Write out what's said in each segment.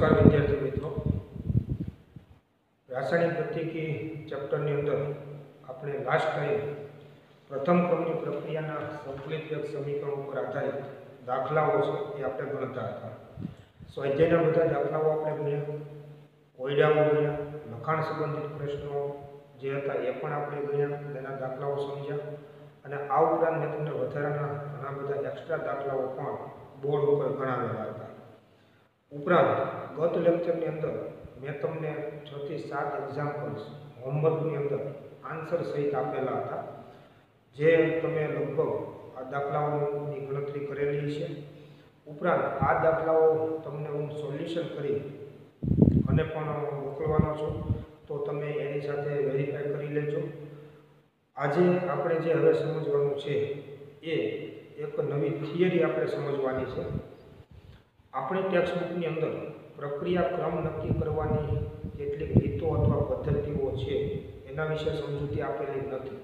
નમસ્કાર વિદ્યાર્થી મિત્રો, રાસાયણિક પ્રતિકી ચેપ્ટરની અંદર આપણે લાસ્ટ ટાઈમ પ્રથમ ક્રમની પ્રક્રિયાના સંકલિત એક સમીકરણ ઉપર આધારિત દાખલાઓ છે એ આપણે ગણતા હતા. સ્વાધ્યાયના બધા દાખલાઓ આપણે ગણ્યા કોયડાઓ ગણ્યા લખાણ સંબંધિત પ્રશ્નો જે હતા એ પણ આપણે ગણ્યા, તેના દાખલાઓ સમજ્યા અને આ ઉપરાંત મેં તમને વધારાના ઘણા બધા એક્સ્ટ્રા દાખલાઓ પણ બોર્ડ ઉપર ગણાવેલા હતા. ઉપરાંત ગત લેક્ચરની અંદર મેં તમને છ થી સાત એક્ઝામ્પલ્સ હોમવર્કની અંદર આન્સર સહિત આપેલા હતા. જે તમે લગભગ આ દાખલાઓની ગણતરી કરેલી છે. ઉપરાંત આ દાખલાઓ તમને હું સોલ્યુશન કરી અને પણ મોકલવાનો છું. તો તમે એની સાથે વેરીફાઈ કરી લેજો. આજે આપણે જે હવે સમજવાનું છે એ એક નવી થિયરી આપણે સમજવાની છે. આપણી ટેક્સ્ટબુકની અંદર પ્રક્રિયા ક્રમ નક્કી કરવાની કેટલીક રીતો અથવા પદ્ધતિઓ છે, એના વિશે સમજૂતી આપેલી નથી.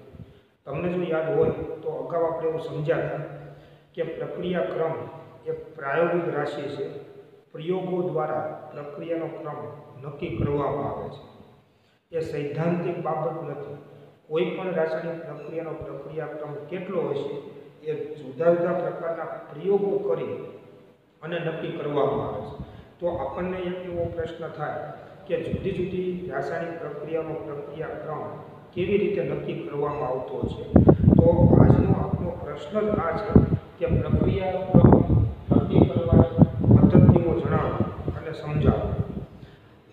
તમને જો યાદ હોય, તો અગાઉ આપણે એવું સમજ્યા કે પ્રક્રિયા ક્રમ એ પ્રાયોગિક રાશિ છે. પ્રયોગો દ્વારા પ્રક્રિયાનો ક્રમ નક્કી કરવામાં આવે છે. એ સૈદ્ધાંતિક બાબત નથી. કોઈ પણ રાસાયણિક પ્રક્રિયાનો પ્રક્રિયા ક્રમ કેટલો હશે એ જુદા જુદા પ્રકારના પ્રયોગો કરી અને નક્કી કરવામાં આવે છે. તો આપણને એક એવો પ્રશ્ન થાય કે જુદી જુદી રાસાયણિક પ્રક્રિયાનો પ્રક્રિયા ક્રમ કેવી રીતે નક્કી કરવામાં આવતો છે? તો આજનો આપણો પ્રશ્ન જ આ છે કે પ્રક્રિયા ક્રમ નક્કી કરવાની પદ્ધતિઓ જણાવો અને સમજાવો.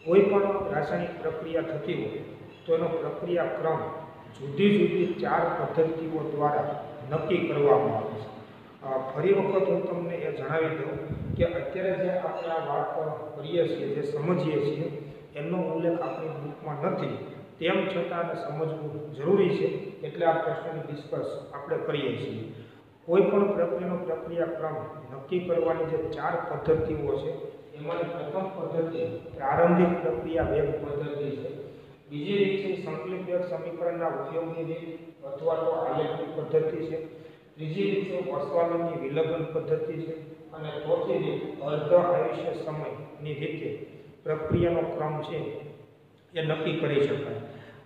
કોઈ પણ રાસાયણિક પ્રક્રિયા થતી હોય તો એનો પ્રક્રિયા ક્રમ જુદી જુદી ચાર પદ્ધતિઓ દ્વારા નક્કી કરવામાં આવે છે. ફરી વખત હું તમને એ જણાવી દઉં કે અત્યારે જે આપણે આ વાત કરીએ છીએ, જે સમજીએ છીએ, એનો ઉલ્લેખ આપણી બુકમાં નથી. તેમ છતાં સમજવું જરૂરી છે એટલે આ પ્રશ્નની ડિસ્કસ આપણે કરીએ છીએ. કોઈ પણ પ્રક્રિયાનો પ્રક્રિયા ક્રમ નક્કી કરવાની જે ચાર પદ્ધતિઓ છે, એમાંની પ્રથમ પદ્ધતિ પ્રારંભિક પ્રક્રિયા વેગ પદ્ધતિ છે. બીજી રીત છે સંકલિત વેગ સમીકરણના ઉપયોગની રીત અથવા તો આલેખની પદ્ધતિ છે. ત્રીજી રીત છે વસવાલનની વિલગન પદ્ધતિ છે અને ચોથી રીત અર્ધ આયુષ્ય સમયની રીતે પ્રક્રિયાનો ક્રમ છે એ નક્કી કરી શકાય.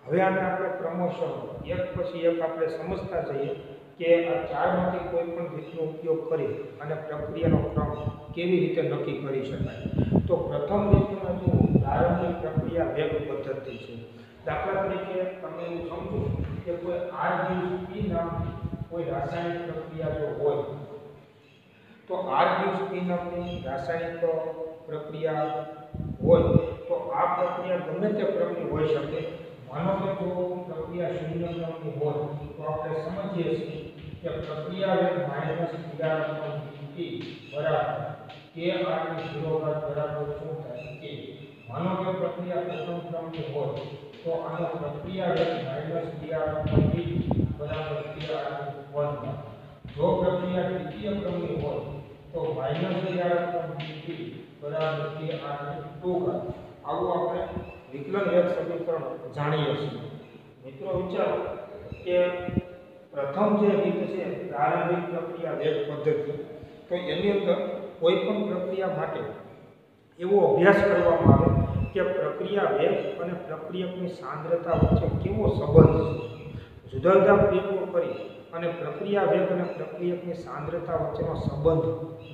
હવે આને આપણે ક્રમશઃ એક પછી એક આપણે સમજતા જઈએ કે આ ચારમાંથી કોઈ પણ રીતનો ઉપયોગ કરી અને પ્રક્રિયાનો ક્રમ કેવી રીતે નક્કી કરી શકાય. તો પ્રથમ રીતનું હતું પ્રારંભિક પ્રક્રિયા વેગ પદ્ધતિ છે. દાખલા તરીકે તમે એવું સમજો કે કોઈ આર દિવસ પી નામની કોઈ રાસાયણિક પ્રક્રિયા જો હોય તો આર દિવસ પી નામની રાસાયણિક પ્રક્રિયા હોય તો આ પ્રક્રિયા ગમે તે ક્રમની હોઈ શકે. માનો કે જો પ્રક્રિયા શૂન્ય ક્રમની હોય તો આપણે સમજીએ છીએ કે પ્રક્રિયા વેગ માઇનસ પીઆર ટી બરાબર કે આરની ઝીરો ઘાત બરાબર શું થાય કે માનો કે પ્રક્રિયા પ્રથમ ક્રમની હોય તો આનો પ્રક્રિયા વેગ માઇનસ પીઆર ટી બરાબર પીઆર વન જો પ્રક્રિયા દ્વિતીય ક્રમની હોય, તો માઇનસ પીઆર ટી બરાબર પીઆર ટુ ઘાત આવું આપણે વિકલન વેગ સમીકરણ જાણીએ છીએ. મિત્રો વિચારો કે પ્રથમ જે રીત છે, પ્રારંભિક પ્રક્રિયા વેગ પદ્ધતિ, તો એની અંદર કોઈ પણ પ્રક્રિયા માટે એવો અભ્યાસ કરવામાં આવે કે પ્રક્રિયા વેગ અને પ્રક્રિયકની સાંદ્રતા વચ્ચે કેવો સંબંધ છે. જુદા જુદા પ્રયોગો કરી અને પ્રક્રિયા વેગ અને પ્રક્રિયકની સાંદ્રતા વચ્ચેનો સંબંધ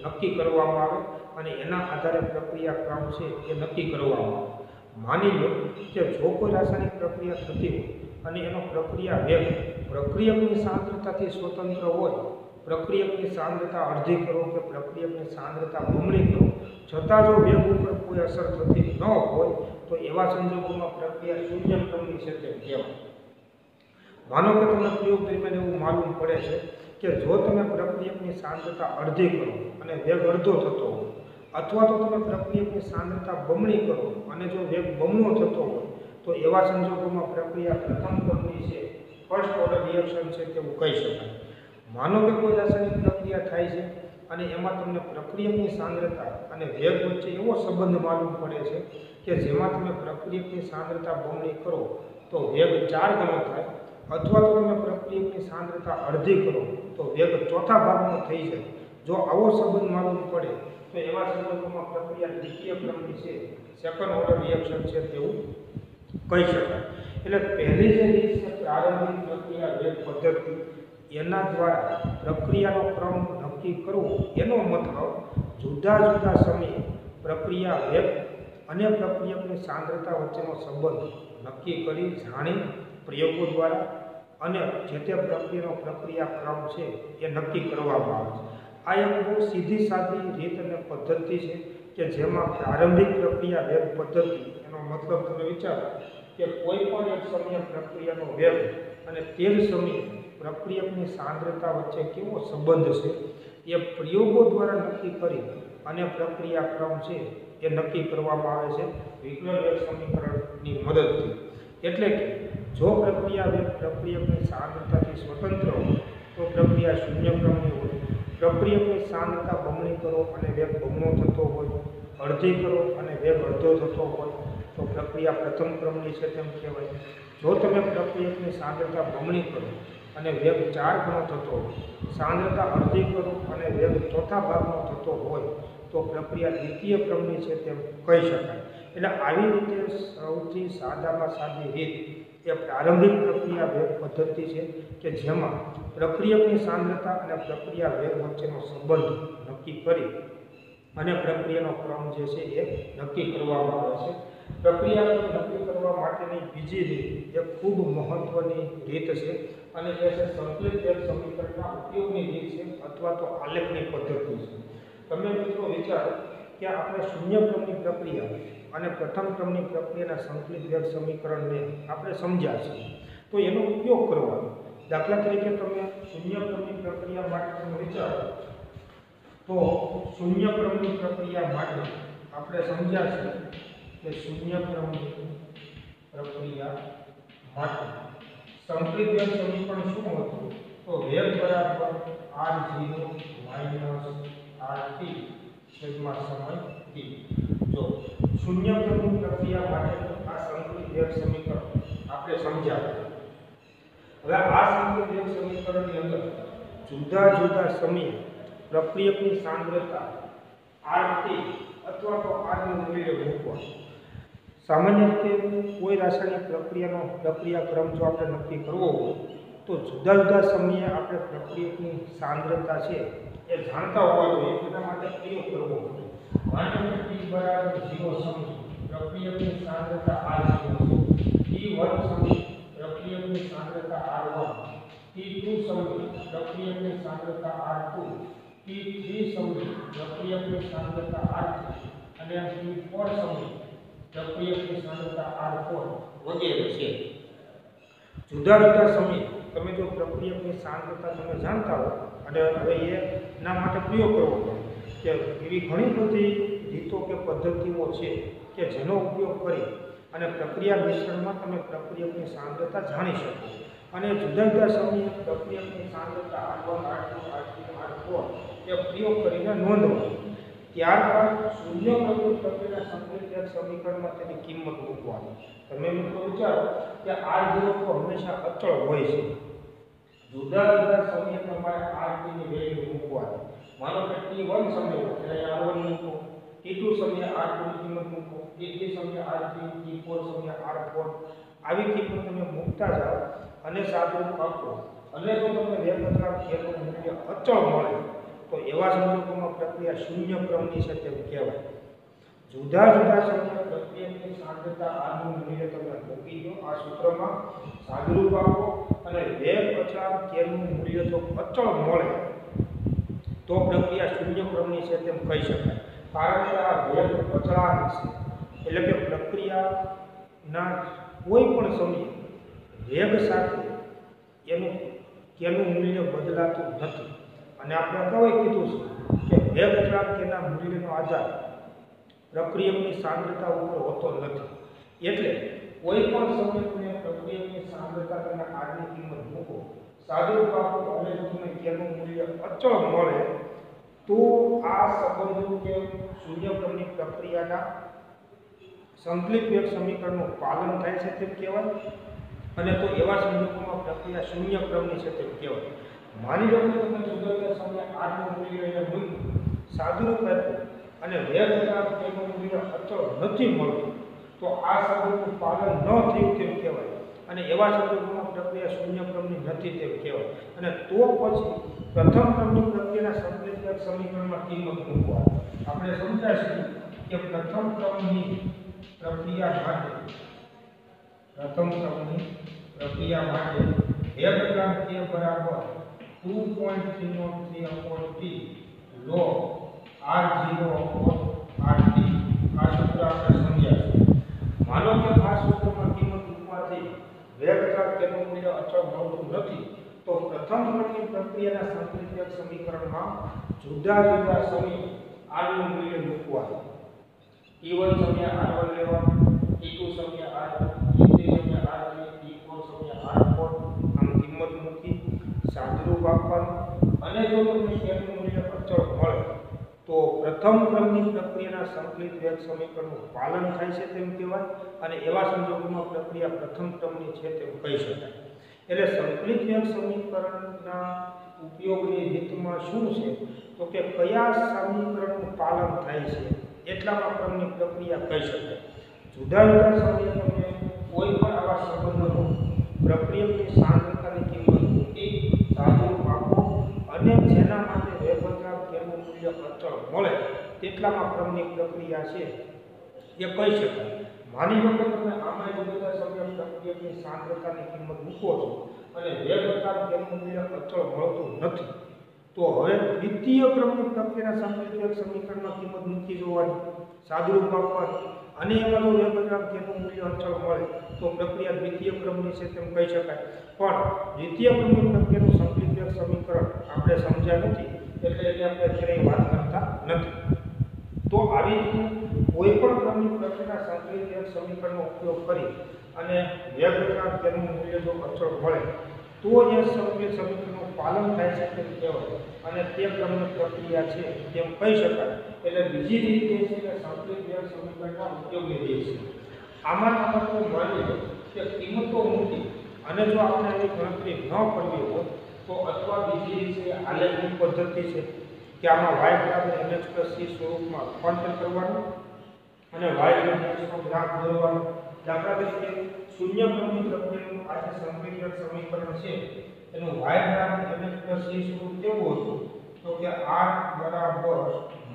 નક્કી કરવામાં આવે અને એના આધારે પ્રક્રિયા ક્રમ છે એ નક્કી કરવામાં આવે. માની લો કે જો કોઈ રાસાયણિક પ્રક્રિયા થતી હોય અને એનો પ્રક્રિયા વેગ પ્રક્રિયકની સાંદ્રતાથી સ્વતંત્ર હોય, પ્રક્રિયકની સાંદ્રતા અડધી કરો કે પ્રક્રિયકની સાંદ્રતા બમણી કરો, છતાં જો વેગ ઉપર કોઈ અસર થતી ન હોય, તો એવા સંજોગોમાં પ્રક્રિયા શૂન્ય ક્રમની છે તે કહેવાય. માનો કે તમને પ્રયોગ દરમિયાન એવું માલુમ પડે છે કે જો તમે પ્રક્રિયકની સાંદ્રતા અડધી કરો અને વેગ અડધો થતો હોય, અથવા તો તમે પ્રક્રિયકની સાંદ્રતા બમણી કરો અને જો વેગ બમણો થતો હોય, તો એવા સંજોગોમાં પ્રક્રિયા પ્રથમ ક્રમની છે ફર્સ્ટ ઓર્ડર રિએક્શન છે તેવું કહી શકાય. માનો કે કોઈ રાસાયણિક પ્રક્રિયા થાય છે અને એમાં તમને પ્રક્રિયકની સાંદ્રતા અને વેગ વચ્ચે એવો સંબંધ માલુમ પડે છે કે જેમાં તમે પ્રક્રિયકની સાંદ્રતા બમણી કરો, તો વેગ ચાર ગણો થાય અથવા તો તમે પ્રક્રિયકની સાંદ્રતા અડધી કરો, તો વેગ ચોથા ભાગનો થઈ જાય. જો આવો સંબંધ માલુમ પડે, તો એવા સંજોગોમાં પ્રક્રિયા દ્વિતીય ક્રમની છે સેકન્ડ ઓર્ડર રિએક્શન છે તેવું કહી શકાય. એટલે પહેલી જે રીત છે પ્રારંભિક પ્રક્રિયા વેગ પદ્ધતિ, એના દ્વારા પ્રક્રિયાનો ક્રમ નક્કી કરવો, એનો મતલબ જુદા જુદા સમયે પ્રક્રિયા વેગ અને પ્રક્રિયકની સાંદ્રતા વચ્ચેનો સંબંધ નક્કી કરી, જાણી પ્રયોગો દ્વારા અને જે તે પ્રક્રિયાનો પ્રક્રિયા ક્રમ છે એ નક્કી કરવામાં આવે છે. આ એક બહુ સીધી સાદી રીત અને પદ્ધતિ છે કે જેમાં પ્રારંભિક પ્રક્રિયા વેગ પદ્ધતિ, એનો મતલબ તમે વિચારો કે કોઈ પણ એક સમય પ્રક્રિયાનો વેગ અને તે જ સમયે પ્રક્રિયકની સાંદ્રતા વચ્ચે કેવો સંબંધ છે, એ પ્રયોગો દ્વારા નક્કી કરી અને પ્રક્રિયા ક્રમ છે એ નક્કી કરવામાં આવે છે. વિજ્ઞાન વેગ સમીકરણની મદદથી. એટલે કે જો પ્રક્રિયા વેગ પ્રક્રિયકની સાંદ્રતાથી સ્વતંત્ર હોય, તો પ્રક્રિયા શૂન્યક્રમની હોય. પ્રક્રિયકની સાંદ્રતા બમણી કરો અને વેગ બમણો થતો હોય, અડધી કરો અને વેગ અડધો થતો હોય, તો પ્રક્રિયા પ્રથમ ક્રમની છે તેમ કહેવાય. જો તમે પ્રક્રિયકની સાંદ્રતા બમણી કરો અને વેગ ચાર ગણો થતો હોય, સાંદ્રતા અડધી કરો અને વેગ ચોથા ભાગનો થતો હોય, તો પ્રક્રિયા દ્વિતીય ક્રમની છે તેમ કહી શકાય. એટલે આવી રીતે સૌથી સાદામાં સાદી રીત એ પ્રારંભિક પ્રક્રિયા વેગ પદ્ધતિ છે કે જેમાં પ્રક્રિયકની સાંદ્રતા અને પ્રક્રિયા વેગ વચ્ચેનો સંબંધ નક્કી કરી અને પ્રક્રિયાનો ક્રમ જે છે એ નક્કી કરવામાં આવે છે. પ્રક્રિયાને નક્કી કરવા માટેની બીજી રીત એ ખૂબ મહત્વની રીત છે અને જે છે સંકલિત વેગ સમીકરણના ઉપયોગની રીત છે અથવા તો આલેખની પદ્ધતિ છે. તમે મિત્રો વિચારો કે આપણે શૂન્ય ક્રમની પ્રક્રિયા અને પ્રથમ ક્રમની પ્રક્રિયાના સંકલિત વેગ સમીકરણને આપણે સમજ્યા તો એનો ઉપયોગ કરવાનો. દાખલા તરીકે તમે શૂન્ય ક્રમની પ્રક્રિયા માટે તમે વિચારો. તો શૂન્ય ક્રમની પ્રક્રિયા માટે આપણે સમજ્યા છે કે શૂન્ય ક્રમની પ્રક્રિયા માટે સંકલિત વેગ સમીકરણ શું હતું? તો વેગ બરાબર R zero minus R T છેદમાં સમય જો શૂન્ય ક્રમની પ્રક્રિયા માટે આ સંકલિત વેગ સમીકરણ આપણે સમજ્યા. હવે આ સંકલિત વેગ સમીકરણની અંદર જુદા જુદા સમયે પ્રક્રિયકની સાંદ્રતા RT અથવા તો R મૂલ્ય મૂકવા. સામાન્ય રીતે કોઈ રાસાયણિક પ્રક્રિયાનો પ્રક્રિયા ક્રમ જો આપણે નક્કી કરવો હોય, તો જુદા જુદા સમયે આપણે પ્રક્રિયકની સાંદ્રતા છે એ જાણતા હોવા જોઈએ. એના માટે પ્રયોગ કરવો માનો બરાબર 0 સમય પ્રક્રિયકની સાંદ્રતા R0 છે t1 સમય પ્રક્રિયકની સાંદ્રતા R1 t2 સમય પ્રક્રિયકની સાંદ્રતા R2 T3 સમય પ્રક્રિયકની સાંદ્રતા R3 અને T4 સમય પ્રક્રિયકની સાંદ્રતા R4 વગેરે છે જુદા જુદા સમય. તમે જો પ્રક્રિયકની સાંદ્રતા તમે જાણતા હો, અને હવે એના માટે પ્રયોગ કરવો પડે. કે એવી ઘણી બધી રીતો કે પદ્ધતિઓ છે કે જેનો ઉપયોગ કરી અને પ્રક્રિયા મિશ્રણમાં તમે પ્રક્રિયકની સાંદ્રતા જાણી શકો અને જુદા જુદા સમયે પ્રક્રિયકની સાંદ્રતા R1 R2 R3 R4 એ પ્રયોગ કરીને નોંધવા ત્યારબાદ શૂન્ય પ્રકૃત પ્રક્રિયા સંકલિત સમીકરણમાં તેની કિંમત મૂકવાની. તમે મિત્રો વિચારો કે R0 તો હંમેશા અચળ હોય છે. જુદા જુદા સમયે તમારે R ની વેલ્યુ મૂકવાની. માનો કે T1 સમય એટલે ત્યારે R1 મૂકો T2 સમયે R2 ની કિંમત મૂકો T3 સમયે R3 T4 સમયે R4 આવી કિંમત તમે મૂકતા જાઓ અને સાદુરૂપ આપો અને જો તમને અચળાંક કેનું મૂલ્ય અચળ મળે, તો એવા સંજોગોમાં પ્રક્રિયા શૂન્ય ક્રમની છે તેમ કહેવાય જુદા જુદા સમયે પ્રક્રિયાની સાંદ્રતા આનું મૂલ્ય તમે મૂકી દો આ સૂત્રમાં. સાદુરૂપ આપો અને બે અચળાંક કેનું મૂલ્ય તો અચળ મળે. તો પ્રક્રિયા શૂન્ય ક્રમની છે તેમ કહી શકાય. કારણ કે આ વેગ અચળાંક છે. એટલે કે પ્રક્રિયાના કોઈ પણ સમયે વેગ સાથે એનું કેનું મૂલ્ય બદલાતું નથી. અને આપણે અગાઉ કીધું છે કે વેગ અચળાંક તેના મૂલ્યનો આધાર પ્રક્રિયકની સાંદ્રતા ઉપર હોતો નથી. એટલે કોઈ પણ સમયે પ્રક્રિયકની સાંદ્રતા તેના આરની કિંમત મૂકો સાદું જો તમને કેનું મૂલ્ય અચળ મળે, તો આ સંબંધો કે શૂન્યક્રમની પ્રક્રિયાના સંકલિત વેગ સમીકરણનું પાલન થાય છે તેમ કહેવાય? અને તો એવા સંજોગોમાં પ્રક્રિયા શૂન્યક્રમની છે તેમ કહેવાય. માની લો કે તમે જુદા સમયે આરનું મૂલ્ય એને મૂક્યું સાદુરૂપ આપ્યું, અને વેગ તેનું મૂલ્ય અચળ નથી મળતું, તો આ સંજોગનું પાલન ન થયું તેમ કહેવાય. અને એવા શબ્દોમાં પ્રક્રિયા શૂન્ય નથી તેમ કહેવાય. અને તો પછી પ્રથમ ક્રમની પ્રક્રિયાના સંકેતક સમીકરણમાં કિંમત મૂકવા. આપણે સમજાશું કે પ્રથમ ક્રમની પ્રક્રિયા માટે, પ્રથમ ક્રમની પ્રક્રિયા માટે એક ગ્રામ કે બરાબર two point three nought three upon T log R zero upon R T આ સૂત્ર આપણે સમજ્યા છે માનો કે આ મૂકવાથી તેનું મૂલ્ય અચળ મળતું નથી, તો પ્રથમ ક્રમની પ્રક્રિયાના સંકલિત સમીકરણમાં જુદા જુદા સમય આરનું મૂલ્ય મૂકવાનું. E1 સમય R1 લેવાનું E2 સમય R2 E3 સમય R3 E4 સમય R4 આમ કિંમત મૂકી સાદુરૂપ આપવાનું. અને જો તમને તેનું મૂલ્ય અચળ મળે તો પ્રથમ ક્રમની પ્રક્રિયાના સંકલિત વેગ સમીકરણનું પાલન થાય છે તેમ કહેવાય અને એવા સંજોગોમાં પ્રક્રિયા પ્રથમ ક્રમની છે તેમ કહી શકાય. એટલે સંકલિત વેગ સમીકરણના ઉપયોગની રીતમાં શું છે? તો કે કયા સમીકરણનું પાલન થાય છે? એટલામાં ક્રમની પ્રક્રિયા કહી શકાય. જુદા જુદા સમીકરણને કોઈ પણ આવા સંબંધોનું પ્રક્રિયાની સાંદ્રતાની કિંમત મૂકી સાદું આપો અને જેના માટે વેગવત્રાવ તેનું મૂલ્ય અચળ મળે તેટલામાં ક્રમની પ્રક્રિયા છે, એ કહી શકાય. માની લો કે તમે આમાં જ બધા સમય પ્રક્રિયાની સાંદ્રતાની કિંમત મૂકો છો અને વેગવત્રાવ તેનું મૂલ્ય અચળ મળતું નથી, તો હવે દ્વિતીય ક્રમની પ્રક્રિયા સંકલિત સમીકરણમાં કિંમત મૂકી જોવાની. સાદુરૂપ આપવાની અને એમાં જો વેગવત્રાવ તેનું મૂલ્ય અચળ મળે, તો પ્રક્રિયા દ્વિતીય ક્રમની છે તેમ કહી શકાય. પણ દ્વિતીય ક્રમની પ્રક્રિયાનું સંકલિત સમીકરણ આપણે સમજ્યા નથી, એટલે એની આપણે અત્યારે વાત કરતા નથી. તો આવી રીતે કોઈ પણ ક્રમની પ્રક્રિયાના સંકલિત સમીકરણનો ઉપયોગ કરી અને વેગવત્રાવ તેનું મૂલ્ય જો અચળ મળે, તો એ સંકલિત સમીકરણનું પાલન થાય છે તેમ કહેવાય. અને તે ક્રમની પ્રક્રિયા છે તેમ કહી શકાય. એટલે બીજી રીત એ છે કે સંકલિત વેગ સમીકરણના ઉપયોગની રીત છે. આમાં આપણને લો કે કિંમતો મૂકી અને જો આપણે એની ગણતરી ન કરવી હોય, તો અથવા બીજી રીતે આલેખની પદ્ધતિ છે કે આમાં વાય બરાબર એમએચ પ્લસ સી સ્વરૂપમાં રૂપાંતર કરવાનું અને વાય નો ગ્રાફ દોરવાનો દાખલા તરીકે શૂન્ય ક્રમની પ્રક્રિયાનું આ જે સંકલિત સમીકરણ છે. એનું વાય બરાબર એમએચ પ્લસ સી સ્વરૂપ કેવું હતું? તો કે આર બરાબર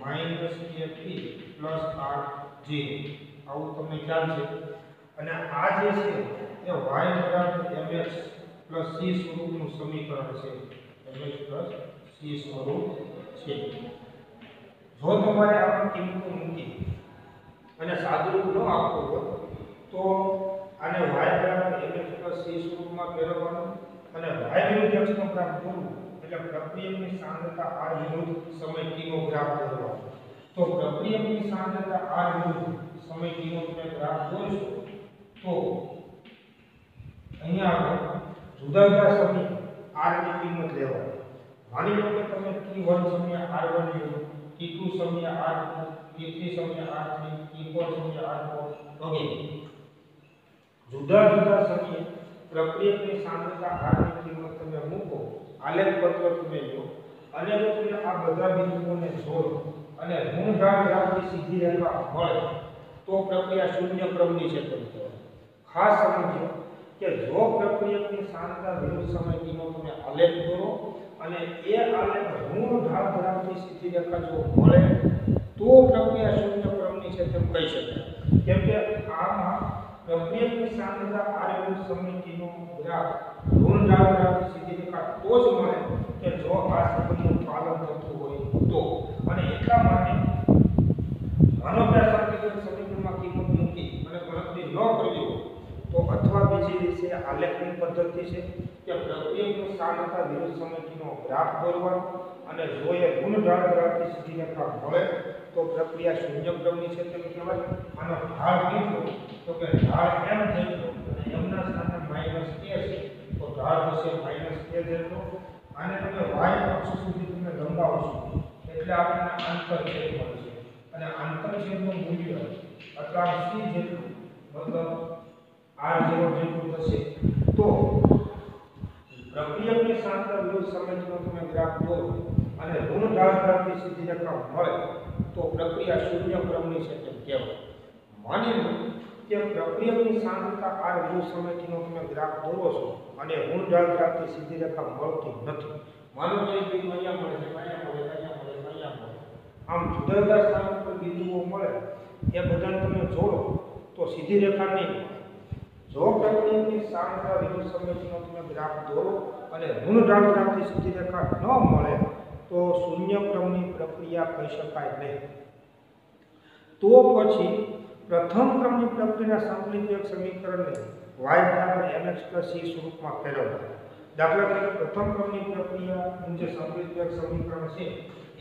માઇનસ એફી પ્લસ આર જી આવું તમને ખ્યાલ છે. અને આ જે છે, એ વાય બરાબર mx પ્લસ સી સ્વરૂપનું સમીકરણ છે. Mx પ્લસ સી સ્વરૂપ. છે. જો તમારે આ કિંમતો મૂકી અને સાદુરૂપ ન આપવું હોય, તો આને વાય બરાબર mx પ્લસ સી સ્વરૂપમાં ફેરવવાનું અને વાય વિરુદ્ધ એક્સનો ગ્રાફ દોરવું એટલે પ્રક્રિયકની સાંદ્રતા આ વિરુદ્ધ સમય ટીનો ગ્રાફ દોરવાનો. તો પ્રક્રિયકની સાંદ્રતા આ વિરુદ્ધ સમય t નો તમે ગ્રાફ દોરશો. તો અહીંયા આપણે જુદા જુદા સમય r ની કિંમત લેવાની. માની લો કે તમે t1 સમય r1 લો t2 સમય r2 t3 સમય r3 t4 સમય r4 વગેરે. જુદા જુદા સમયે પ્રક્રિયકની સાંદ્રતા r ની કિંમત તમે મૂકો, આલેખ પત્ર તમે લો, અને જો તમે આ બધા બિંદુઓને જોડો અને ઋણભાગ ગ્રાફની સીધી રેખા મળે તો પ્રક્રિયા શૂન્ય ક્રમની છે તેમ કહેવાય ખાસ સમજો કે જો પ્રક્રિયકની સાંદ્રતા વિરુદ્ધ સમય કિંમતો તમે આલેખ દોરો અને એ આલેખ ઋણ ઢાળ ધરાવતી સીધી રેખા જો મળે, તો પ્રક્રિયા શૂન્ય ક્રમની છે તેમ કહી શકાય. કેમ કે આમાં પ્રક્રિયકની સાંદ્રતા આ સમિતિનો ગ્રાફ ઋણ ઢાળ ધરાવતી સીધી રેખા તો જ મળે કે જો આ સંબંધનું પાલન થતું હોય તો. અને એટલા માટે માનો કે આ સંકેતક સમીકરણમાં કિંમત મૂકી અને ગણતરી ન કરવી હોય તો અથવા બીજી રીત છે આલેખની પદ્ધતિ છે કે પ્રત્યેકનું સ્થાન તથા વિરુદ્ધ સમયનો ગ્રાફ દોરવાનો અને જો એ ઋણ ઢાળ ધરાવતી સ્થિતિને રેખા મળે, તો પ્રક્રિયા શૂન્ય ક્રમની છે તેમ કહેવાય. આનો ઢાળ કેટલો? તો કે ઢાળ એમ જેટલો અને એમના સ્થાને માઇનસ કે છે, તો ઢાળ હશે માઇનસ કે જેટલો. આને તમે વાય અક્ષ સુધી તમે લંબાવશો એટલે આપણને આંતરછેદ મળશે. અને આંતરછેદનું મૂલ્ય અથવા સી જેટલું, મતલબ આર જેવો જેટલું થશે. તો પ્રક્રિયકની સાંદ્રતા વિરુદ્ધ સમજનો તમે ગ્રાફ દોરો અને ઋણ ઢાળ પ્રાપ્તિ સીધી રેખા મળે તો પ્રક્રિયા શૂન્ય ક્રમની છે તેમ કહેવાય. માની લો કે પ્રક્રિયકની સાંદ્રતા આર વિરુદ્ધ સમયથીનો તમે ગ્રાફ દોરો છો અને ઋણ ઢાળ પ્રાપ્તિ સીધી રેખા મળતી નથી. માનો કે અહીંયા મળે છે અહીંયા મળે અહીંયા મળે અહીંયા મળે. આમ જુદા જુદા સ્થાન પર બિંદુઓ મળે. એ બધાને તમે જોડો તો સીધી રેખા નહીં મળે. જો પ્રક્રિયાની સાંદ્રતા વિરુદ્ધ સમયથીનો તમે ગ્રાફ દોરો અને ઋણ ઢાળ ગ્રાફથી સીધી રેખા ન મળે, તો શૂન્ય ક્રમની પ્રક્રિયા કહી શકાય નહીં. તો પછી પ્રથમ ક્રમની પ્રક્રિયા સંકલિત એક સમીકરણને વાય બરાબર mx c સ્વરૂપમાં ફેરવવા. દાખલા તરીકે પ્રથમ ક્રમની પ્રક્રિયાનું જે સંકલિત એક સમીકરણ છે,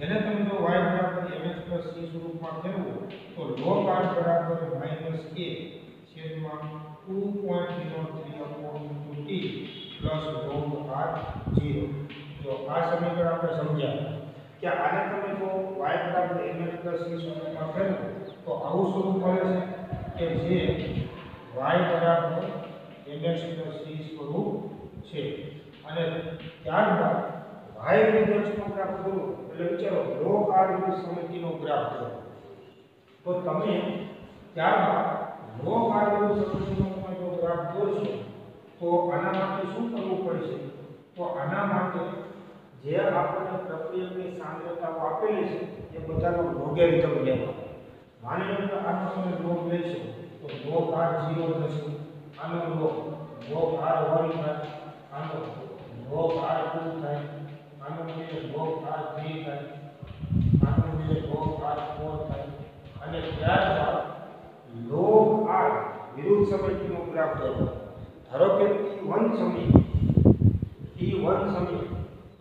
એને તમે જો વાય બરાબર પ્લસ સી સ્વરૂપમાં ફેરવો, તો લો r બરાબર માઇનસ a છેદમાં 2.03 upon t? Plus log r 0 જો આ સમીકરણ આપણે સમજ્યા કે આને તમે જો y બરાબર mx c સ્વરૂપમાં ફેરવો તો આવું સ્વરૂપ મળે છે કે જે y બરાબર mx c સ્વરૂપ છે. અને ત્યારબાદ y વિરુદ્ધનો ગ્રાફ દોરો એટલે વિચારો, લો r વિરુદ્ધ સમિતિનો ગ્રાફ દોરો તો તમે ત્યારબાદ log r વિરુદ્ધ સમિતિનો તમે જો ગ્રાફ દોરશો તો આના માટે શું કરવું પડશે? તો આના માટે જે આપણને પ્રક્રિયાની સાંદ્રતાઓ આપેલી છે, એ બધાનો લોગેરિધમ લેવાનો. માની લો કે આનો તમે લોગ લેશો, તો લોગ r 0 થશે. આનો લોગ લોગ r 1 થાય. આનો લોગ r 2 થાય. આનો જે લોગ r 3 થાય આનો જે લોગ r 4 થાય અને ત્યારબાદ લોગ r વિરુદ્ધ સમયનો ગ્રાફ દોરો ધારો કે t1 સમય t1 સમય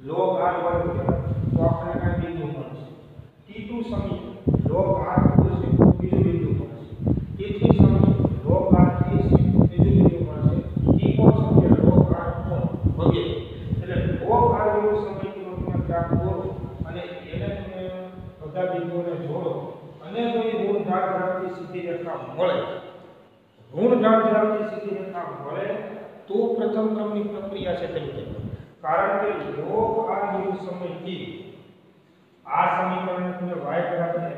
log r વર્ગ કહેવાય તો આપણે કાંઈ બિંદુ મળશે t2 સમય log r છે બીજું બિંદુ મળશે t3 સમય log r છે બીજું બિંદુ મળશે t4 સમય log r વગેરે એટલે log r વિરુદ્ધ સમયનો તમે ગ્રાફ દોરો અને એને તમે બધા બિંદુઓને જોડો અને જો એ ઋણ ઢાળ ધરાવતી સીધી રેખા મળે ઋણ ઢાળ ધરાવતી સીધી રેખા મળે તો પ્રથમ ક્રમની પ્રક્રિયા છે તેમ કારણ કે log આ નિયમ સમયથી આ સમીકરણ તમે y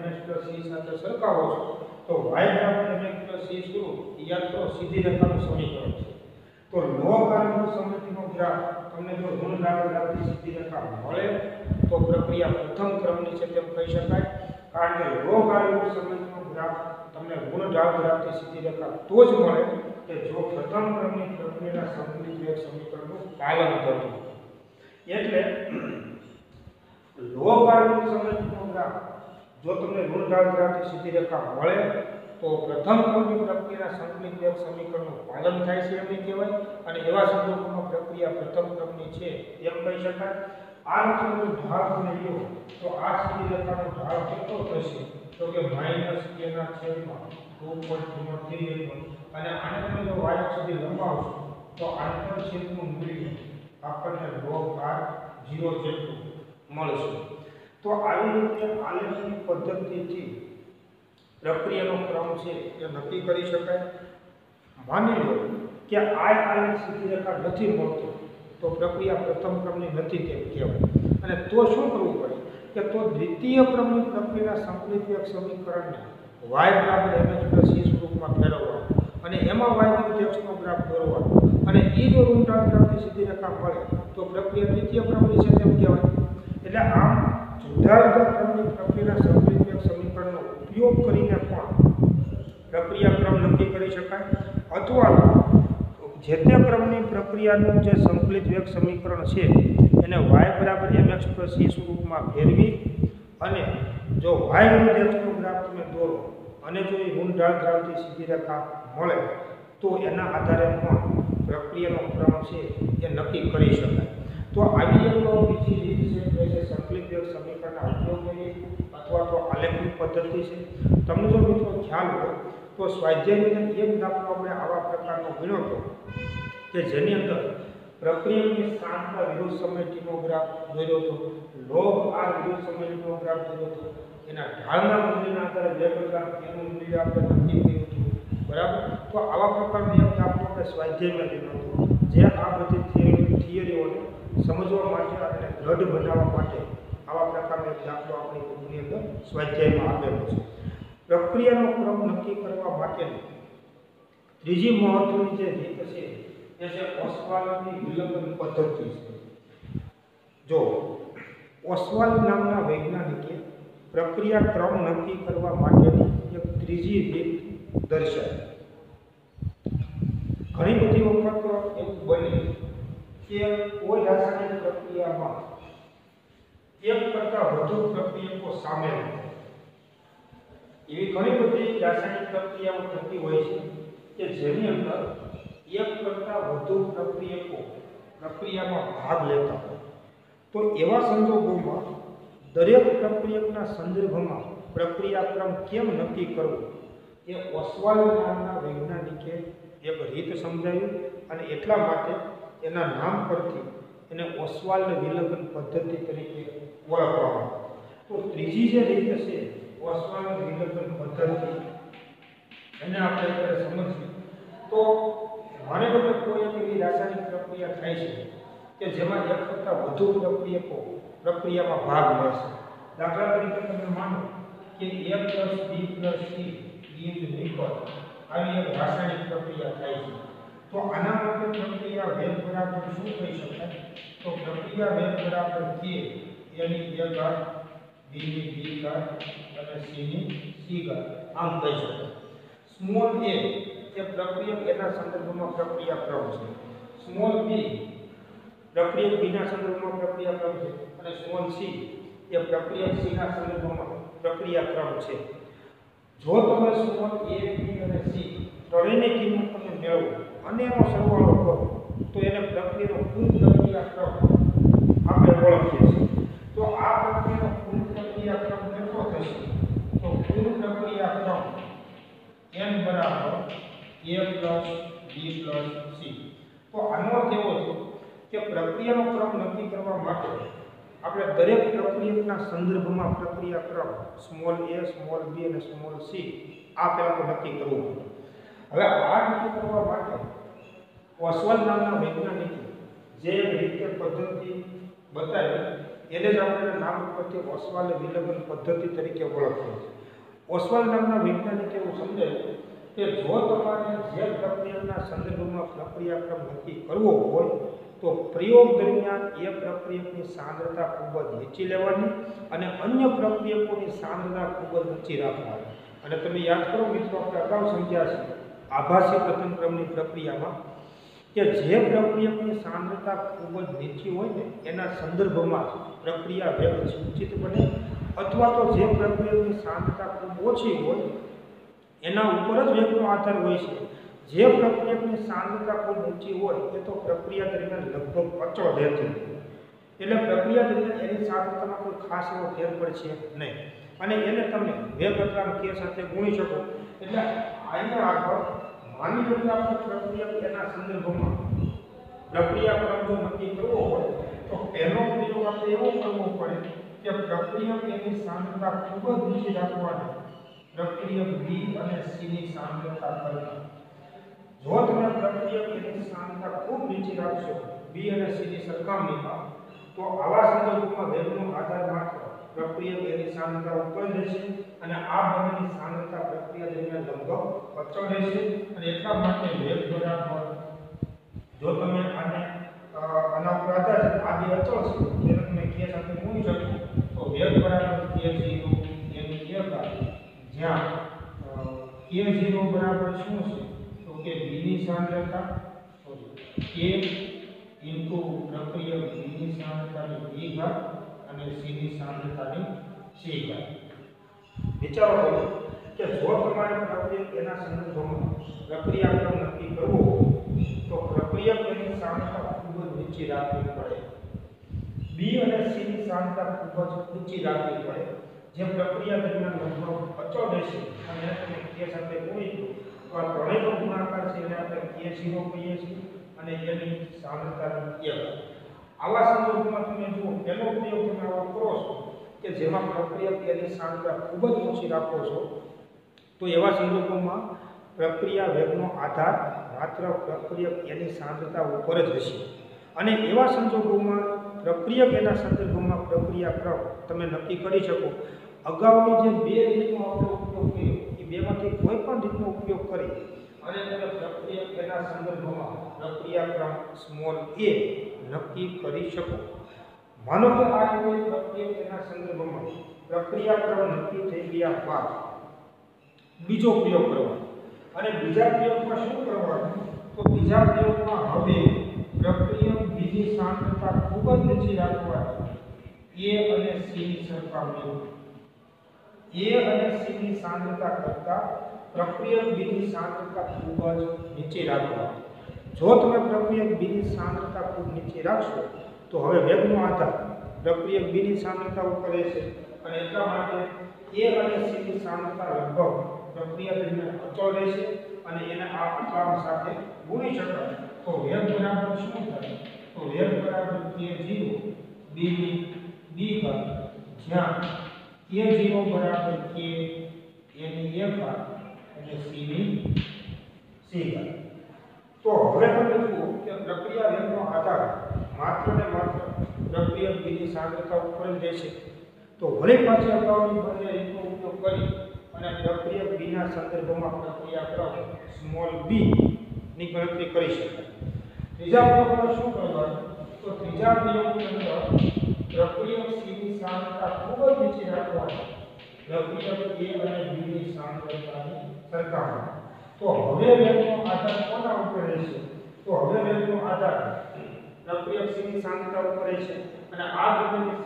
mx c સાથે સરખાવો છો, તો y mx c શું? યાદ કરો, સીધી રેખાનું સમીકરણ છે. તો r વિરુદ્ધ સમયનો ગ્રાફ તમને જો ઋણ ઢાળ ધરાવતી સીધી રેખા મળે, તો પ્રક્રિયા પ્રથમ ક્રમની છે તેમ કહી શકાય. કારણ કે r વિરુદ્ધ સમયનો ગ્રાફ તમને ઋણ ઢાળ ધરાવતી સીધી રેખા તો જ મળે કે જો પ્રથમ ક્રમની પ્રક્રિયાના વેગ સમીકરણનું પાલન કરતું એટલે લો પાર્ટનો સમજનો ગ્રાફ, જો તમને ઋણ ઢાળ ધરાવતી સીધી રેખા મળે, તો પ્રથમ ક્રમની પ્રક્રિયાના સંકલિત વેગ સમીકરણનું પાલન થાય છે એમ કહેવાય, અને એવા સંજોગોમાં પ્રક્રિયા પ્રથમ ક્રમની છે એમ કહી શકાય. આ રીતે લઈ લો, તો આ સીધી રેખાનો ઢાળ કેટલો થશે? તો કે માઇનસ કે ના છેદમાં ટુ પોઈન્ટ થ્રી અને આને તમે જો વાય સુધી લંબાવશો, તો આંતર છેદનું મૂલ્ય આપણને log r 0 જેટલું મળશે. તો આવી રીતે આલેખની પદ્ધતિથી પ્રક્રિયાનો ક્રમ છે એ નક્કી કરી શકાય. માની લો કે આ આલેખ રેખા નથી મળતો, તો પ્રક્રિયા પ્રથમ ક્રમની નથી તેમ કહેવાય. અને તો શું કરવું પડે? કે તો દ્વિતીય ક્રમની પ્રક્રિયા સંકલિત સમીકરણને વાય બરાબર mx c સ્વરૂપમાં ફેરવવા. અને એમાં વિરુદ્ધ x ગ્રાફ દોરવા. અને એ જો ઋણ ગ્રાફની સીધી રેખા મળે, તો પ્રક્રિયા દ્વિતીય ક્રમની છે તેમ કહેવાય. એટલે આમ જુદા જુદા ક્રમની પ્રક્રિયા સંકલિત સમીકરણનો ઉપયોગ કરીને પણ પ્રક્રિયા ક્રમ નક્કી કરી શકાય. અથવા જે તે ક્રમની પ્રક્રિયાનું જે સંકલિત વેગ સમીકરણ છે, એને વાય બરાબર mx c સ્વરૂપમાં ફેરવી અને જો y વિરુદ્ધ x નો ગ્રાફ તમે દોરો અને જો એ ઊંડાળ ધરાવતી સીધી રેખા મળે, તો એના આધારે પણ પ્રક્રિયાનો ક્રમ છે એ નક્કી કરી શકાય. તો આવી એક બીજી રીત છે જે સંકલિત વેગ સમીકરણના ઉપયોગની અથવા તો આલેખની પદ્ધતિ છે. તમને જો મિત્રો ખ્યાલ હોય તો સ્વાધ્યાયની એમ દાખલો આપણે આવા પ્રકારનો ગણ્યો હતો કે જેની અંદર પ્રક્રિયાની સાંદ્રતા વિરુદ્ધ સમયટીનો ગ્રાફ દોર્યો હતો, લોભ આ વિરુદ્ધ સમયટીનો ગ્રાફ દોર્યો હતો. એના ઢાળના મૂલ્યના આધારે બે પ્રકાર એનું મૂલ્ય આપણે નક્કી કર્યું હતું. બરાબર? તો આવા પ્રકારનો એક દાખલો આપણે સ્વાધ્યાયમાં લીધો હતો, જે આ બધી થિયરી થિયરીઓને સમજવા માટે અને દ્રઢ બનાવવા માટે આવા પ્રકારનો એક દાખલો આપણી અંદર સ્વાધ્યાયમાં આપેલો છે. પ્રક્રિયાનો ક્રમ નક્કી કરવા માટેની ત્રીજી મહત્વની જે રીત છે એ છે ઓસ્વાલ્ડની વિલંબન પદ્ધતિ છે. જો ઓસ્વાલ્ડ નામના વૈજ્ઞાનિકે પ્રક્રિયા ક્રમ નક્કી કરવા માટેની એક ત્રીજી રીત દર્શાવી. ઘણી બધી વખત એવું બને કે કોઈ રાસાયણિક પ્રક્રિયામાં એક કરતાં વધુ પ્રક્રિયકો સામેલ હોય. એવી ઘણી બધી રાસાયણિક પ્રક્રિયાઓ થતી હોય છે કે જેની અંદર એક કરતાં વધુ પ્રક્રિયકો પ્રક્રિયામાં ભાગ લેતા હોય. તો એવા સંજોગોમાં દરેક પ્રક્રિયકના સંદર્ભમાં પ્રક્રિયાક્રમ કેમ નક્કી કરવો એ ઓસ્વાલ્ડ નામના વૈજ્ઞાનિકે એક રીત સમજાવી અને એટલા માટે એના નામ પરથી એને ઓસ્વાલ્ડ વિલંબન પદ્ધતિ તરીકે ઓળખવામાં તો ત્રીજી જે રીત છે ઓસ્વાલ્ડ વિલંબન પદ્ધતિ, એને આપણે અત્યારે સમજીએ. તો માની લો કોઈ એવી રાસાયણિક પ્રક્રિયા થાય છે કે જેમાં એક કરતાં વધુ પ્રક્રિયકો પ્રક્રિયામાં ભાગ લેશે દાખલા તરીકે તમે માનો કે A plus B plus C give nickel આવી એક રાસાયણિક પ્રક્રિયા થાય છે. તો આના માટે પ્રક્રિયા વેગ બરાબર શું કહી શકાય? તો પ્રક્રિયા વેગ બરાબર કે એની એક ઘાત બી ની બી ઘાત અને સી ની સી ઘાત આમ કહી શકો સ્મોલ એ એ પ્રક્રિયક એના સંદર્ભમાં પ્રક્રિયા ક્રમ છે. સ્મોલ બી પ્રક્રિયક બીના સંદર્ભમાં પ્રક્રિયા ક્રમ છે. અને સ્મોલ સી એ પ્રક્રિયક સીના સંદર્ભમાં પ્રક્રિયા ક્રમ છે. જો તમે સ્મોલ એ બી અને સી ત્રણેયની કિંમત તમે મેળવો અને એનો સરવાળો કરો તો એને પ્રક્રિયાનો કુલ પ્રક્રિયા ક્રમ આપણે ઓળખીએ છીએ તો આ પ્રક્રિયાનો કુલ પ્રક્રિયા ક્રમ કેટલો થશે તો કુલ પ્રક્રિયા ક્રમ n બરાબર a b c તો આનો અર્થ એવો છે કે પ્રક્રિયાનો ક્રમ નક્કી કરવા માટે આપણે દરેક પ્રક્રિયકના સંદર્ભમાં પ્રક્રિયા ક્રમ સ્મોલ a સ્મોલ b અને સ્મોલ c આ પહેલા નક્કી કરવું પડે. હવે આ નક્કી કરવા માટે ઓસ્વાલ્ડ નામના વૈજ્ઞાનિકે જે રીતે પદ્ધતિ બતાવી, એને જ આપણે નામ ઉપરથી ઓસ્વાલ્ડ વિલંબન પદ્ધતિ તરીકે ઓળખીએ છીએ. ઓસ્વાલ્ડ નામના વૈજ્ઞાનિકે એવું સમજાયું કે જો તમારે જે પ્રક્રિયાના સંદર્ભમાં પ્રક્રિયાક્રમ નક્કી કરવો હોય, તો પ્રયોગ દરમિયાન એ પ્રક્રિયકની સાંદ્રતા ખૂબ જ નીચી લેવાની અને અન્ય પ્રક્રિયકોની સાંદ્રતા ખૂબ જ ઊંચી રાખવાની. અને તમે યાદ કરો મિત્રો, આપણે અગાઉ સમજ્યા છે આભાસી પ્રથમ ક્રમની પ્રક્રિયામાં કે જે પ્રક્રિયકની સાંદ્રતા ખૂબ જ નીચી હોય ને, એના સંદર્ભમાં પ્રક્રિયા વેગ સૂચિત બને અથવા તો જે પ્રક્રિયાની સાંદ્રતા ખૂબ ઓછી હોય, એના ઉપર જ વેગનો આધાર હોય છે. જે પ્રક્રિયાની સાંદ્રતા ખૂબ ઊંચી હોય, એ તો પ્રક્રિયા દરમિયાન લગભગ અચળ રહેતી એટલે પ્રક્રિયા દરમિયાન એની સાંદ્રતામાં કોઈ ખાસ એવો ફેર પડશે નહીં. અને એને તમે વેગ અચળાંક કે સાથે ગુણી શકો. એટલે અહીંયા આગળ માની લો કે આપણે પ્રક્રિયા એના સંદર્ભમાં પ્રક્રિયા ક્રમ જો નક્કી કરવો હોય, તો પહેલો પ્રયોગ આપણે એવો કરવો પડે કે પ્રક્રિયક એની સાંદ્રતા ખૂબ જ નીચે રાખવાની. પ્રક્રિયક બી અને સી ની સાંદ્રતા કરવી. જો તમે પ્રક્રિયક એની સાંદ્રતા ખૂબ નીચે રાખશો, બી અને સી ની સરખામણીમાં, તો આવા સંદર્ભમાં વેગનો આધાર માત્ર પ્રક્રિયક એની સાંદ્રતા ઉપર રહેશે અને આ બંનેની સાંદ્રતા પ્રક્રિયા દરમિયાન લગભગ અચળ રહેશે અને એટલા માટે વેગ બરાબર. જો તમે આને આના ઉપર આધાર આ બે અચળ છે તેને તમે કે સાથે મૂકી શકો વેગ બરાબર કે ઝીરો એની કે જ્યાં કે ઝીરો બરાબર શું છે તો કે બી ની સાંદ્રતા કે ઇન્ટુ પ્રક્રિયા બી ની સાંદ્રતાની બી ઘાત અને સી ની સાંદ્રતાની સી ઘાત વિચારો કરો કે જો તમારે પ્રક્રિયા એના સંદર્ભમાં પ્રક્રિયાક્રમ નક્કી કરવો તો પ્રક્રિયા એની સાંદ્રતા ખૂબ જ નીચી રાખવી પડે બી અને સી ની સાંદ્રતા ખૂબ જ ઊંચી રાખવી પડે. જે પ્રક્રિયા દરમિયાન લગભગ અચળ રહેશે અને તમે કે સાથે કોઈ તો આ ત્રણેયનો ગુણાકાર છે એને આપણે કે ઝીરો કહીએ છીએ અને એની સાંદ્રતાની એક આવા સંદર્ભમાં તમે જુઓ એનો ઉપયોગ તમે આવો કરો છો કે જેમાં પ્રક્રિયા તેની સાંદ્રતા ખૂબ જ ઓછી રાખો છો, તો એવા સંજોગોમાં પ્રક્રિયા વેગનો આધાર માત્ર પ્રક્રિયક એની સાંદ્રતા ઉપર જ હશે. અને એવા સંજોગોમાં પ્રક્રિયક એના સંદર્ભમાં પ્રક્રિયા ક્રમ તમે નક્કી કરી શકો. અગાઉની જે બે રીતનો આપણે ઉપયોગ કર્યો. એ બેમાંથી કોઈ પણ રીતનો ઉપયોગ કરી અને તમે પ્રક્રિયક એના સંદર્ભમાં પ્રક્રિયા ક્રમ સ્મોલ એ નક્કી કરી શકો. માનો કે આ કોઈ પ્રક્રિયક એના સંદર્ભમાં પ્રક્રિયા ક્રમ નક્કી થઈ ગયા બાદ બીજો પ્રયોગ કરવાનો. અને બીજા પ્રયોગમાં શું કરવાનું? તો બીજા પ્રયોગમાં હવે પ્રક્રિયક બીજી સાંદ્રતા ખૂબ જ નીચી રાખવા એ અને સી ની સરખામણી એ અને સી ની સાંદ્રતા કરતા પ્રક્રિયક બીજી સાંદ્રતા ખૂબ જ નીચી રાખવા જો તમે પ્રક્રિયક બીની સાંદ્રતા ખૂબ નીચી રાખશો, તો હવે વેગનો આધાર પ્રક્રિયક બીની સાંદ્રતા ઉપર રહેશે. અને એટલા માટે એ અને સી ની સાંદ્રતા લગભગ પ્રક્રિયા દરમિયાન અચળ રહેશે અને એને આ પ્રકાર સાથે ગુણી શકાય. તો વેગ બરાબર શું થાય? તો L બરાબર k0 b ની, b ભાગ જ્યાં k0 બરાબર k, a ની a ઘાત અને c ની c ભાગ તો હવે તમે જુઓ કે પ્રક્રિયા વેગનો આધાર માત્ર ને માત્ર પ્રક્રિયા બીજી સાંદ્રતા ઉપર જ રહેશે. તો વળી પાછી અગાઉની બંને રીતનો ઉપયોગ કરી અને પ્રક્રિયા બીના સંદર્ભમાં પ્રક્રિયા કરો સ્મોલ બી ની ગણતરી કરી શકાય. ત્રીજા પ્રયોગમાં શું કરવાનું? તો ત્રીજા પ્રયોગની અંદર પ્રક્રિયક સીની સાંદ્રતા ખૂબ જ નીચે રાખવાની. પ્રક્રિયક એ અને બી ની સાંદ્રતાની સરખામણી. તો હવે વેગનો આધાર કોના ઉપર રહેશે? તો હવે વેગનો આધાર પ્રક્રિયક સીની સાંદ્રતા ઉપર રહેશે અને આ બંનેની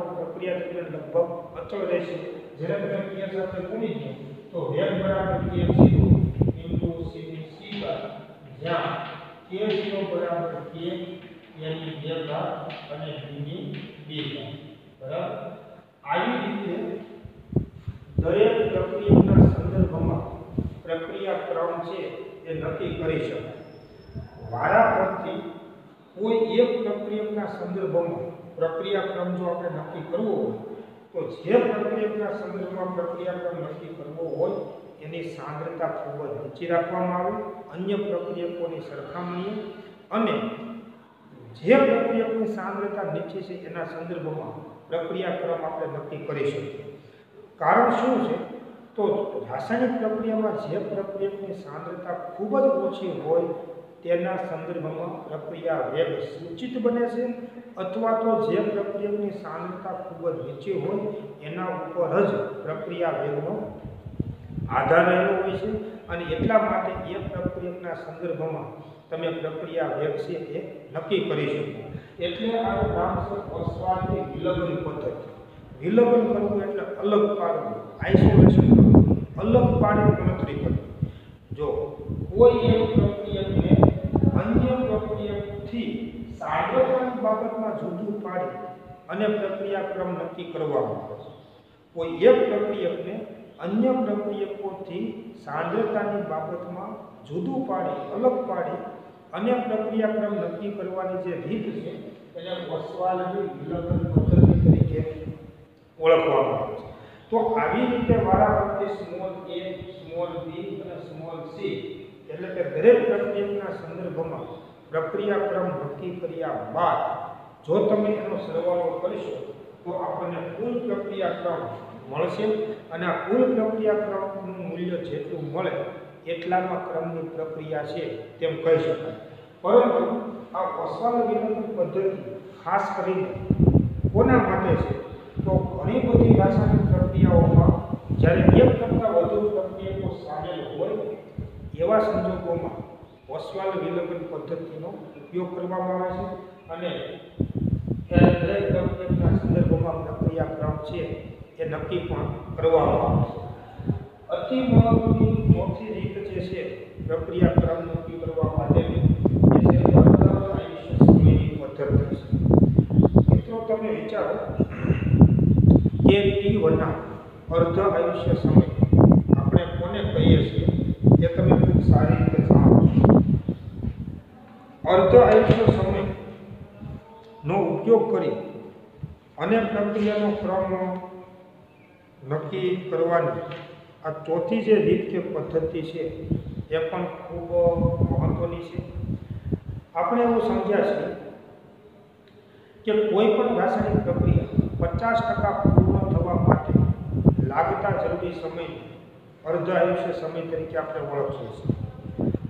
ઉપર પ્રક્રિયા દરમિયાન લગભગ અચળ રહેશે. જ્યારે k સાથે ગુણી દો તો વેગ બરાબર k0 ઇન્ટુ c ની c ઘાત જ્યાં k0 બરાબર k એની બે ઘાત અને b ની બે ઘાત બરાબર? આવી રીતે દરેક પ્રક્રિયાના સંદર્ભમાં પ્રક્રિયા ક્રમ છે એ નક્કી કરી શકાય. વારા પરથી કોઈ એક પ્રક્રિયકના સંદર્ભમાં પ્રક્રિયા ક્રમ જો આપણે નક્કી કરવો હોય, તો જે પ્રક્રિયકના સંદર્ભમાં પ્રક્રિયા ક્રમ નક્કી કરવો હોય એની સાંદ્રતા ખૂબ જ નીચી રાખવામાં આવે, અન્ય પ્રક્રિયકોની સરખામણીએ. અને જે પ્રક્રિયકની સાંદ્રતા નીચી છે, એના સંદર્ભમાં પ્રક્રિયા ક્રમ આપણે નક્કી કરી શકીએ. કારણ શું છે? તો રાસાયણિક પ્રક્રિયામાં જે પ્રક્રિયકની સાંદ્રતા ખૂબ જ ઓછી હોય, તેના સંદર્ભમાં પ્રક્રિયા વેગ સૂચિત બને છે, અથવા તો જે પ્રક્રિયકની સાંદ્રતા ખૂબ જ નીચી હોય, એના ઉપર જ પ્રક્રિયા વેગનો આધાર રહેલો હોય છે અને એટલા માટે એ પ્રક્રિયકના સંદર્ભમાં તમે પ્રક્રિયા વેગ એ નક્કી કરી શકો. એટલે આ નામ અસ્વાદની વિલગન પદ્ધતિ. વિલગન કરવું એટલે અલગ પાડવું આઇસોલેશન કરવું, અલગ પાડીને ગણતરી કરવી. જો કોઈ એક પ્રક્રિયકને અન્ય પ્રક્રિયકથી સાંદ્રતાની બાબતમાં જુદું પાડી અને પ્રક્રિયાક્રમ નક્કી કરવામાં આવે છે. કોઈ એક પ્રક્રિયકને અન્ય પ્રક્રિયકોથી સાંદ્રતાની બાબતમાં જુદું પાડી, અલગ પાડી અને પ્રક્રિયાક્રમ નક્કી કરવાની જે રીત છે, એને વસ્વાલની વિલગન પદ્ધતિ તરીકે ઓળખવામાં આવે છે. તો આવી રીતે વારાફરતી સ્મોલ એ સ્મોલ બી અને સ્મોલ સી એટલે કે દરેક પ્રક્રિયકના સંદર્ભમાં પ્રક્રિયાક્રમ નક્કી કર્યા બાદ જો તમે એનો સરવાળો કરશો, તો આપણને કુલ પ્રક્રિયા ક્રમ મળશે અને આ કુલ પ્રક્રિયા ક્રમનું મૂલ્ય જેટલું મળે એટલામાં ક્રમની પ્રક્રિયા છે તેમ કહી શકાય. પરંતુ આ ઓસ્વાલ વિલંબ પદ્ધતિ ખાસ કરીને કોના માટે છે? તો ઘણી બધી રાસાયણિક પ્રક્રિયાઓમાં જ્યારે એક કરતાં વધુ પ્રક્રિયાઓ સામેલ હોય એવા સંજોગોમાં ઓસ્વાલ વિલંબન પદ્ધતિનો ઉપયોગ કરવામાં આવે છે અને દરેક પ્રક્રિયાના સંદર્ભમાં પ્રક્રિયા ક્રમ છે એ નક્કી પણ કરવામાં આવે છે અતિ મહત્વની ચોથી રીત જે છે, પ્રક્રિયા ક્રમ નક્કી કરવા માટેની એ છે સમયની પદ્ધતિ છે. મિત્રો, તમે વિચારો, કે ટી વનના અર્ધ આયુષ્ય સમય આપણે કોને કહીએ છીએ, એ તમે ખૂબ સારી રીતે જાણો છો. અર્ધ આયુષ્ય સમયનો ઉપયોગ કરી અને પ્રક્રિયાનો ક્રમ નક્કી કરવાની આ ચોથી જે રીત કે પદ્ધતિ છે, એ પણ ખૂબ મહત્વની છે. આપણે એવું સમજ્યા છે કે કોઈ પણ રાસાયણિક પ્રક્રિયા પચાસ ટકા પૂર્ણ થવા માટે લાગતા જરૂરી સમય અર્ધ આયુષ્ય સમય તરીકે આપણે ઓળખીએ છીએ.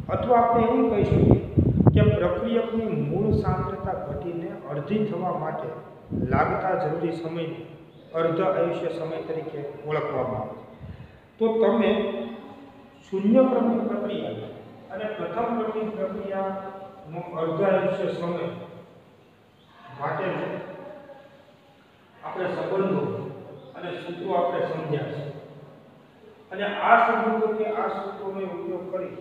અથવા આપણે એવું કહી શકીએ કે પ્રક્રિયકની મૂળ સાંદ્રતા ઘટીને અડધી થવા માટે લાગતા જરૂરી સમય અર્ધ આયુષ્ય સમય તરીકે ઓળખવામાં આવે છે. તો તમે શૂન્ય ક્રમની પ્રક્રિયા અને પ્રથમ ક્રમની પ્રક્રિયાનો અર્ધ આયુષ્ય સમય માટે આપણે સંબંધો અને સૂત્રો આપણે સમજ્યા છે. અને આ સંબંધો કે આ સૂત્રોનો ઉપયોગ કરી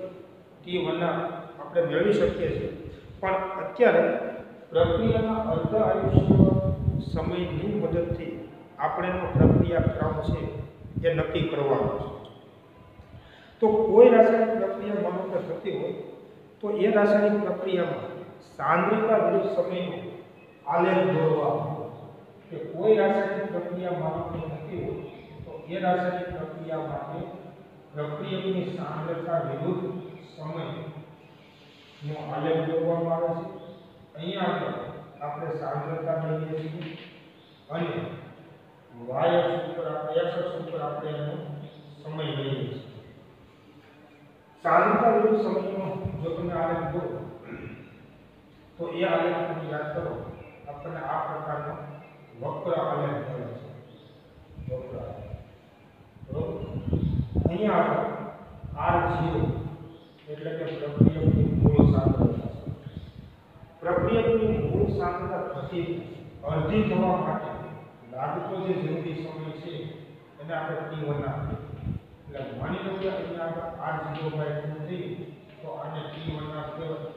ટી વનના આપણે મેળવી શકીએ છીએ. પણ અત્યારે પ્રક્રિયાના અર્ધ આયુષ્ય સમયની મદદથી આપણે પ્રક્રિયાક્રમ પ્રક્રિયા ક્રમ છે એ નક્કી કરવાનો છે. તો કોઈ રાસાયણિક પ્રક્રિયા મનોતર થતી હોય, તો એ રાસાયણિક પ્રક્રિયામાં સાંદ્રતા વિરુદ્ધ સમયનો આલેખ દોરવા કે કોઈ રાસાયણિક પ્રક્રિયા માનવને થતી હોય, તો એ રાસાયણિક પ્રક્રિયા માટે પ્રક્રિયકની સાંદ્રતા વિરુદ્ધ સમયનો આલેખ દોરવામાં આવે છે. અહીંયા આપણે સાંદ્રતા લઈએ છીએ અને વાય અક્ષ ઉપર આપણે એક્સ અક્ષ ઉપર આપણે એનો સમય લઈએ છીએ સાંદ્રતા વિરુદ્ધ સમયનો જો તમે આલેખ દોરો તો એ આલેખ તમે યાદ કરો આપણને આ પ્રકારનો વક્ર આલેખ મળે છે વક્ર આલેખ બરોબર અહીંયા આગળ R0 એટલે કે પ્રક્રિયકની મૂળ સાંદ્રતા છે પ્રક્રિયકની મૂળ સાંદ્રતા ઘટી અડધી થવા માટે લાગતો જે જરૂરી સમય છે, એને આપણે T1 આપીએ. એટલે માની લો કે અહીંયા આગળ R0 બાય ટુ થઈ તો આને T1 ના કહેવાય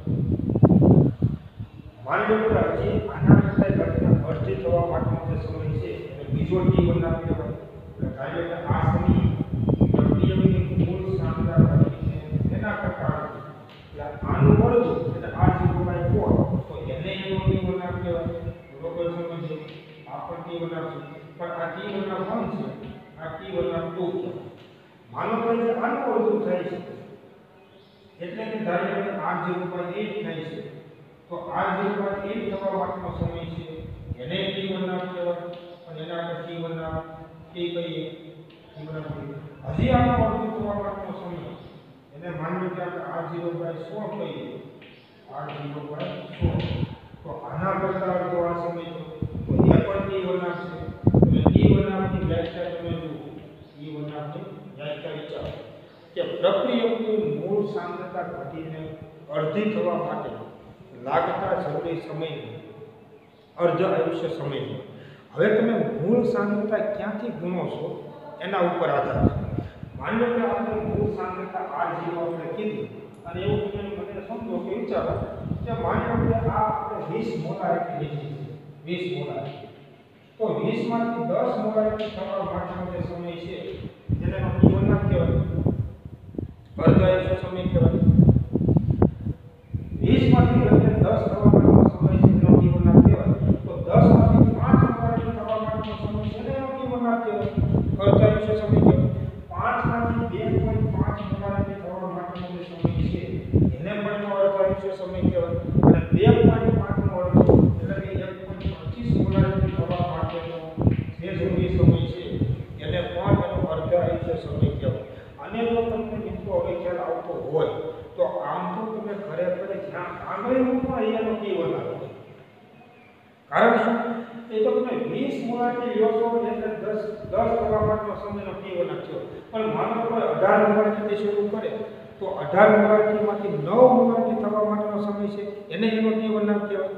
માની લો કે હજી આના કરતા ઘટના અડધી થવા માટેનો જે સમય છે, એને બીજો T1 ના કહેવાય એટલે ધારો કે આ સમય પ્રક્રિયાની મૂળ સાંદ્રતા ઘટીને એના કરતા અડધી એટલે આનું અડધું એટલે R0 બાય 4 તો એને એનો T1 ના કહેવાય બરોબર સમજો આ પણ T1 આપશું પણ આ T1 ના 1 છે? આ T1 ના 2 છે. માનો કે જે આનું થાય છે, એટલે કે ધારો કે R0 બાય 8 થાય છે. તો R0 બાય 8 થવા માટેનો સમય છે. એને T1 ના કહેવાય, અને એના T1 ના T કહીએ. T1 ના કહીએ હજી આનો અડધું થવા માટેનો સમય. એને માની લો કે આપણે R0 બાય 100 કહીએ. R0 બાય 100 તો આના કરતા અડધો આ સમય છે તો એ પણ T1 ના છે એટલે T1 નાની વ્યાખ્યા તમે જુઓ T1 નાની વ્યાખ્યા વિચારો કે પ્રક્રિયકની મૂળ સાંદ્રતા ઘટીને અડધી થવા માટે લાગતા જરૂરી સમય અર્ધ આયુષ્ય સમય હવે તમે મૂળ સાંદ્રતા ક્યાંથી ગુણો છો? એના ઉપર આધાર છે માન્ય કે આપણે મૂળ સાંદ્રતા આ જીવો આપણે કીધી. અને એવું તમે મને સમજો કે વિચારો કે માન્ય કે આ આપણે વીસ મોલારિટી લીધી છે. વીસ મોટા તો વીસમાંથી દસ મોટા થવા માટેનો જે સમય છે, જેને નામ કહેવાય અર્ધ આયુષ્ય સમય કહેવાય વીસમાંથી એટલે દસ થવા માટેનો સમય છે એનો જીવન નામ કહેવાય તો દસમાંથી પાંચ મોલારિટી થવા માટેનો સમય છે એને એનો જીવન નામ કહેવાય અર્ધ આયુષ્ય સમય કહેવાય પાંચમાંથી બે પોઈન્ટ પાંચ મોલારિટી થવા માટેનો જે સમય છે એને પણ એનો અર્ધ આયુષ્ય સમય કહેવાય અને બે પોઈન્ટ પાંચનો અડધો એટલે કે એક પોઈન્ટ પચીસ મોલારિટી થવા માટેનો જે જરૂરી સમય છે એને પણ એનો અર્ધ આયુષ્ય સમય કહેવાય અને જો તમને મિત્રો હવે ખ્યાલ આવતો હોય તો આમ તો તમે ઘરે ઘરે જ્યાં આંગળી મૂકો અહીંયાનો કી બનાવો કારણ શું એ તો તમે વીસ મોલાટી લો છો એટલે દસ દસ થવા માટેનો સમયનો કી નાખ્યો પણ માનો કોઈ અઢાર મોલાટીથી શરૂ કરે તો અઢાર મોલાટીમાંથી નવ મોલાટી થવા માટેનો સમય છે એને એનો ટી નામ કહેવાય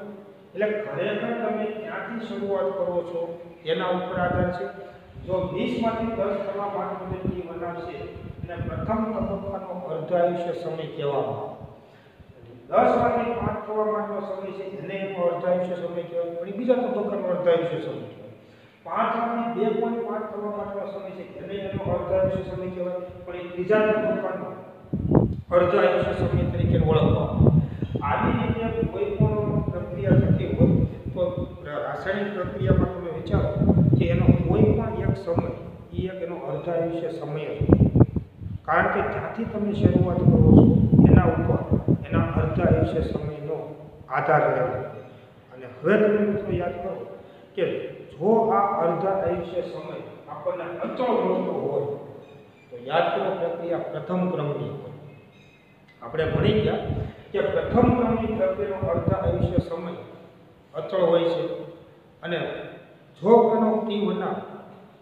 એટલે ખરેખર તમે ક્યાંથી શરૂઆત કરો છો? એના ઉપર આધાર છે. જો વીસમાંથી દસ કરવા માટે ટીમ બનાવશે. એને પ્રથમ તબક્કાનો અર્ધ આયુષ્ય સમય કહેવામાં દસમાંથી પાંચ થવા માટેનો સમય છે, એને અર્ધ આયુષ્ય સમય કહેવાય. વળી બીજા તબક્કાનો અર્ધ આયુષ્ય સમય કહેવાય. પાંચમાંથી બે પોઈન્ટ પાંચ થવા માટેનો સમય છે, એને એનો અર્ધ આયુષ્ય સમય કહેવાય. પણ એ ત્રીજા તબક્કાનો અર્ધ આયુષ્ય સમય તરીકે ઓળખવામાં આવી. રીતે કોઈ પણ પ્રક્રિયા થતી હોય તો રાસાયણિક પ્રક્રિયામાં તમે વિચારો કે એનો કોઈ પણ એક સમય એ એક એનો અર્ધ આયુષ્ય સમય હતો કારણ કે જ્યાંથી તમે શરૂઆત કરો છો, એના ઉપર એના અર્ધ આયુષ્ય સમયનો આધાર રહેલો અને હવે તમે મિત્રો યાદ કરો કે જો આ અર્ધ આયુષ્ય સમય આપણને અચળ મળતો હોય, તો યાદ કરો પ્રક્રિયા પ્રથમ ક્રમની હોય. આપણે ભણી ગયા કે પ્રથમ ક્રમની પ્રક્રિયાનો અર્ધ આયુષ્ય સમય અચળ હોય છે. અને જો કોનો ટી વના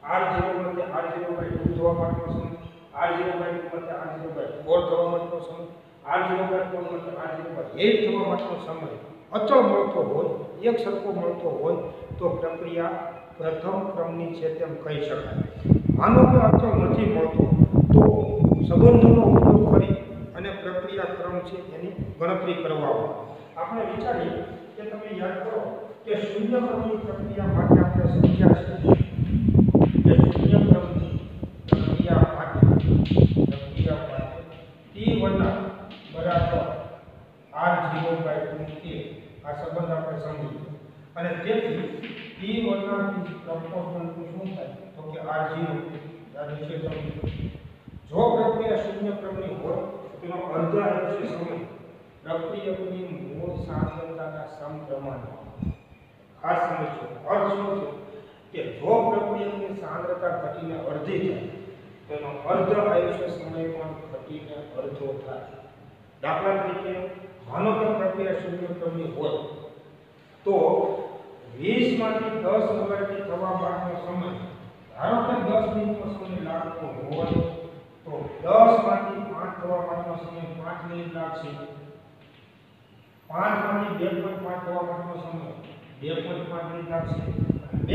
આર ઝીરો માટે આર ઝીરો બાય ટુ થવા માટેનો સમય આર ઝીરો બાય ટુ માટે આર ઝીરો બાય ફોર થવા માટેનો સમય આર ઝીરો બાય ફોર માટે આર ઝીરો બાય એટ થવા માટેનો સમય. અચળ મળતો હોય, એક સરખો મળતો હોય, તો પ્રક્રિયા પ્રથમ ક્રમની છે તેમ કહી શકાય. માનો કે અચળ નથી મળતો, તો સંબંધોનો ઉપયોગ કરી અને પ્રક્રિયા ક્રમ છે એની ગણતરી કરવા આપણે વિચારીએ કે તમે યાદ કરો કે શૂન્ય ક્રમની પ્રક્રિયા માટે આપણે સમજ્યા છે. કે શૂન્ય ક્રમની પ્રક્રિયા માટે પ્રક્રિયા માટે ટી વનના બરાબર આર ઝીરો બાય ટુ કે આ સંબંધ આપણે સમજીએ અને તેથી ટી વનના પ્રપોર્શનલ શું થાય? તો કે આર ઝીરો આ વિશે સમજી જો પ્રક્રિયા શૂન્ય ક્રમની હોય, તેનો અર્ધ સમય. પ્રક્રિયકની મૂળ સાંદ્રતાના સમપ્રમાણમાં ખાસ સમજો અર્થ શું છે? કે જો પ્રક્રિયાની સાંદ્રતા ઘટીને અડધી થાય તો એનો અર્ધ આયુષ્ય સમય પણ ઘટીને અડધો થાય. દાખલા તરીકે, માનો કે પ્રક્રિયા શૂન્ય ક્રમની હોય, તો 20 માંથી 10 મિનિટ થવા માટેનો સમય, ધારો કે દસ મિનિટનો સમય લાગતો હોય, તો 10 માંથી 5 થવા માટેનો સમય પાંચ મિનિટ લાગશે. પાંચમાંથી બે પોઈન્ટ પાંચ થવા માટેનો સમય 2.5 મિનિટ લાગશે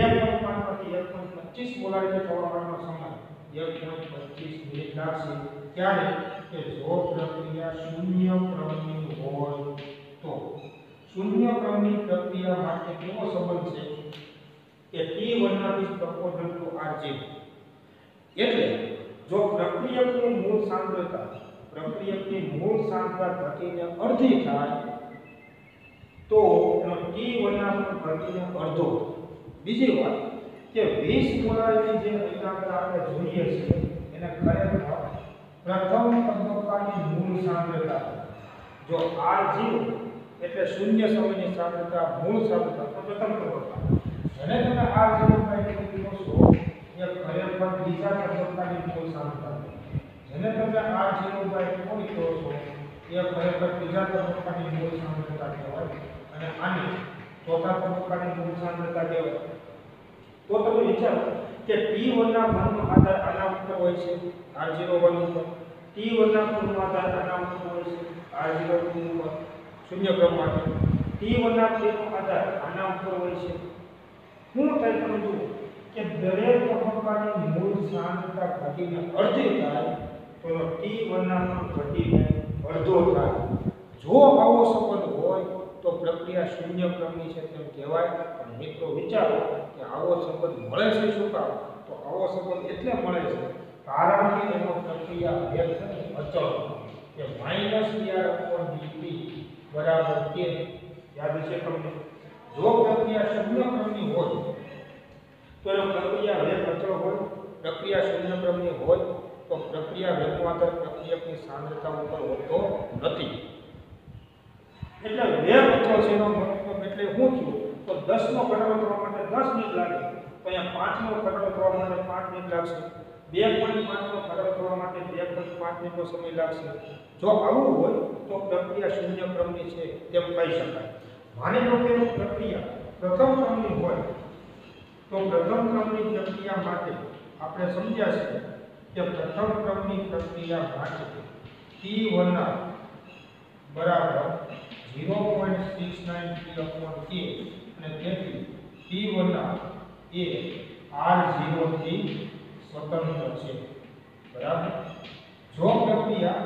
અને 2.5 માંથી 1.25 મોલારિટી થવા માટેનો સમય 1.25 મિનિટ લાગશે ત્યારે કે જો પ્રક્રિયા શૂન્ય ક્રમની હોય તો શૂન્ય ક્રમની પ્રક્રિયા માટે કેવો સંબંધ છે? કે ટી વનના ઇઝ પ્રપોઝલ ટુ આર એટલે જો પ્રક્રિયકની મૂળ સાંદ્રતા, પ્રક્રિયકની મૂળ સાંદ્રતા ઘટીને અડધી થાય, તો વનના પણ ઘટીને અડધો બીજી વાત કે 20 મોલારની જે એકાગ્રતા આપણે જોઈએ છે એને ખરેખર પ્રથમ તબક્કાની મૂળ સાંદ્રતા જો R0 એટલે શૂન્ય સમયની સાંદ્રતા. મૂળ સાંદ્રતા તો પ્રથમ તબક્કા અને તમે R0 બાય ટુ જોશો એ ખરેખર બીજા તબક્કાની મૂળ સાંદ્રતા જેને તમે R0 બાય ટુ છો? એ ખરેખર ત્રીજા તબક્કાની મૂળ સાંદ્રતા કહેવાય. અને આને ચોથા તબક્કાની મૂળ સાંદ્રતા કહેવાય તો તમે વિચારો કે P1 ના માનનો આધાર આના ઉપર હોય છે R01 ઉપર T1 ના માનનો આધાર આના ઉપર હોય છે R02 ઉપર શૂન્ય ક્રમ માટે T1 ના તેનો આધાર આના ઉપર હોય છે. હું થાય તમે જુઓ કે દરેક તબક્કાની મૂળ સાંદ્રતા ઘટીને અડધી થાય, તો એનો T1 ના ઘટીને અડધો થાય. જો આવો સંબંધ પ્રક્રિયા શૂન્ય ક્રમની છે તેમ કહેવાય. પણ મિત્રો વિચારો કે આવો સંબંધ મળે છે શું કામ? તો આવો સંબંધ એટલે મળે છે. કારણ કે એનો પ્રક્રિયા છે અચળ કે માઇનસ ડીઆર અપોન ડીપી બરાબર કે યાદ છે તમને? જો પ્રક્રિયા શૂન્ય ક્રમની હોય, તો એનો પ્રક્રિયા વેગ અચળ હોય. પ્રક્રિયા શૂન્ય ક્રમની હોય, તો પ્રક્રિયા વેગમાં પ્રક્રિયકની સાંદ્રતા ઉપર હોતો નથી. એટલે બે અચળ છે એનો મતલબ એટલે શું થયું તો 10 નો ઘટાડો કરવા માટે દસ મિનિટ લાગે. તો અહીંયા 5 નો ઘટાડો કરવા માટે પાંચ મિનિટ લાગશે. 2.5 નો ઘટાડો કરવા માટે 2.5 મિનિટનો સમય લાગશે. જો આવું હોય, તો પ્રક્રિયા શૂન્ય ક્રમની છે, તેમ કહી શકાય. માની લો કે પ્રક્રિયા પ્રથમ ક્રમની હોય, તો પ્રથમ ક્રમની પ્રક્રિયા માટે આપણે સમજ્યા છે કે પ્રથમ ક્રમની પ્રક્રિયા માટે T1 ના બરાબર 0.69 t upon k અને તેથી T1 વત્તા એ R0 થી સ્વતંત્ર છે બરાબર જો પ્રક્રિયા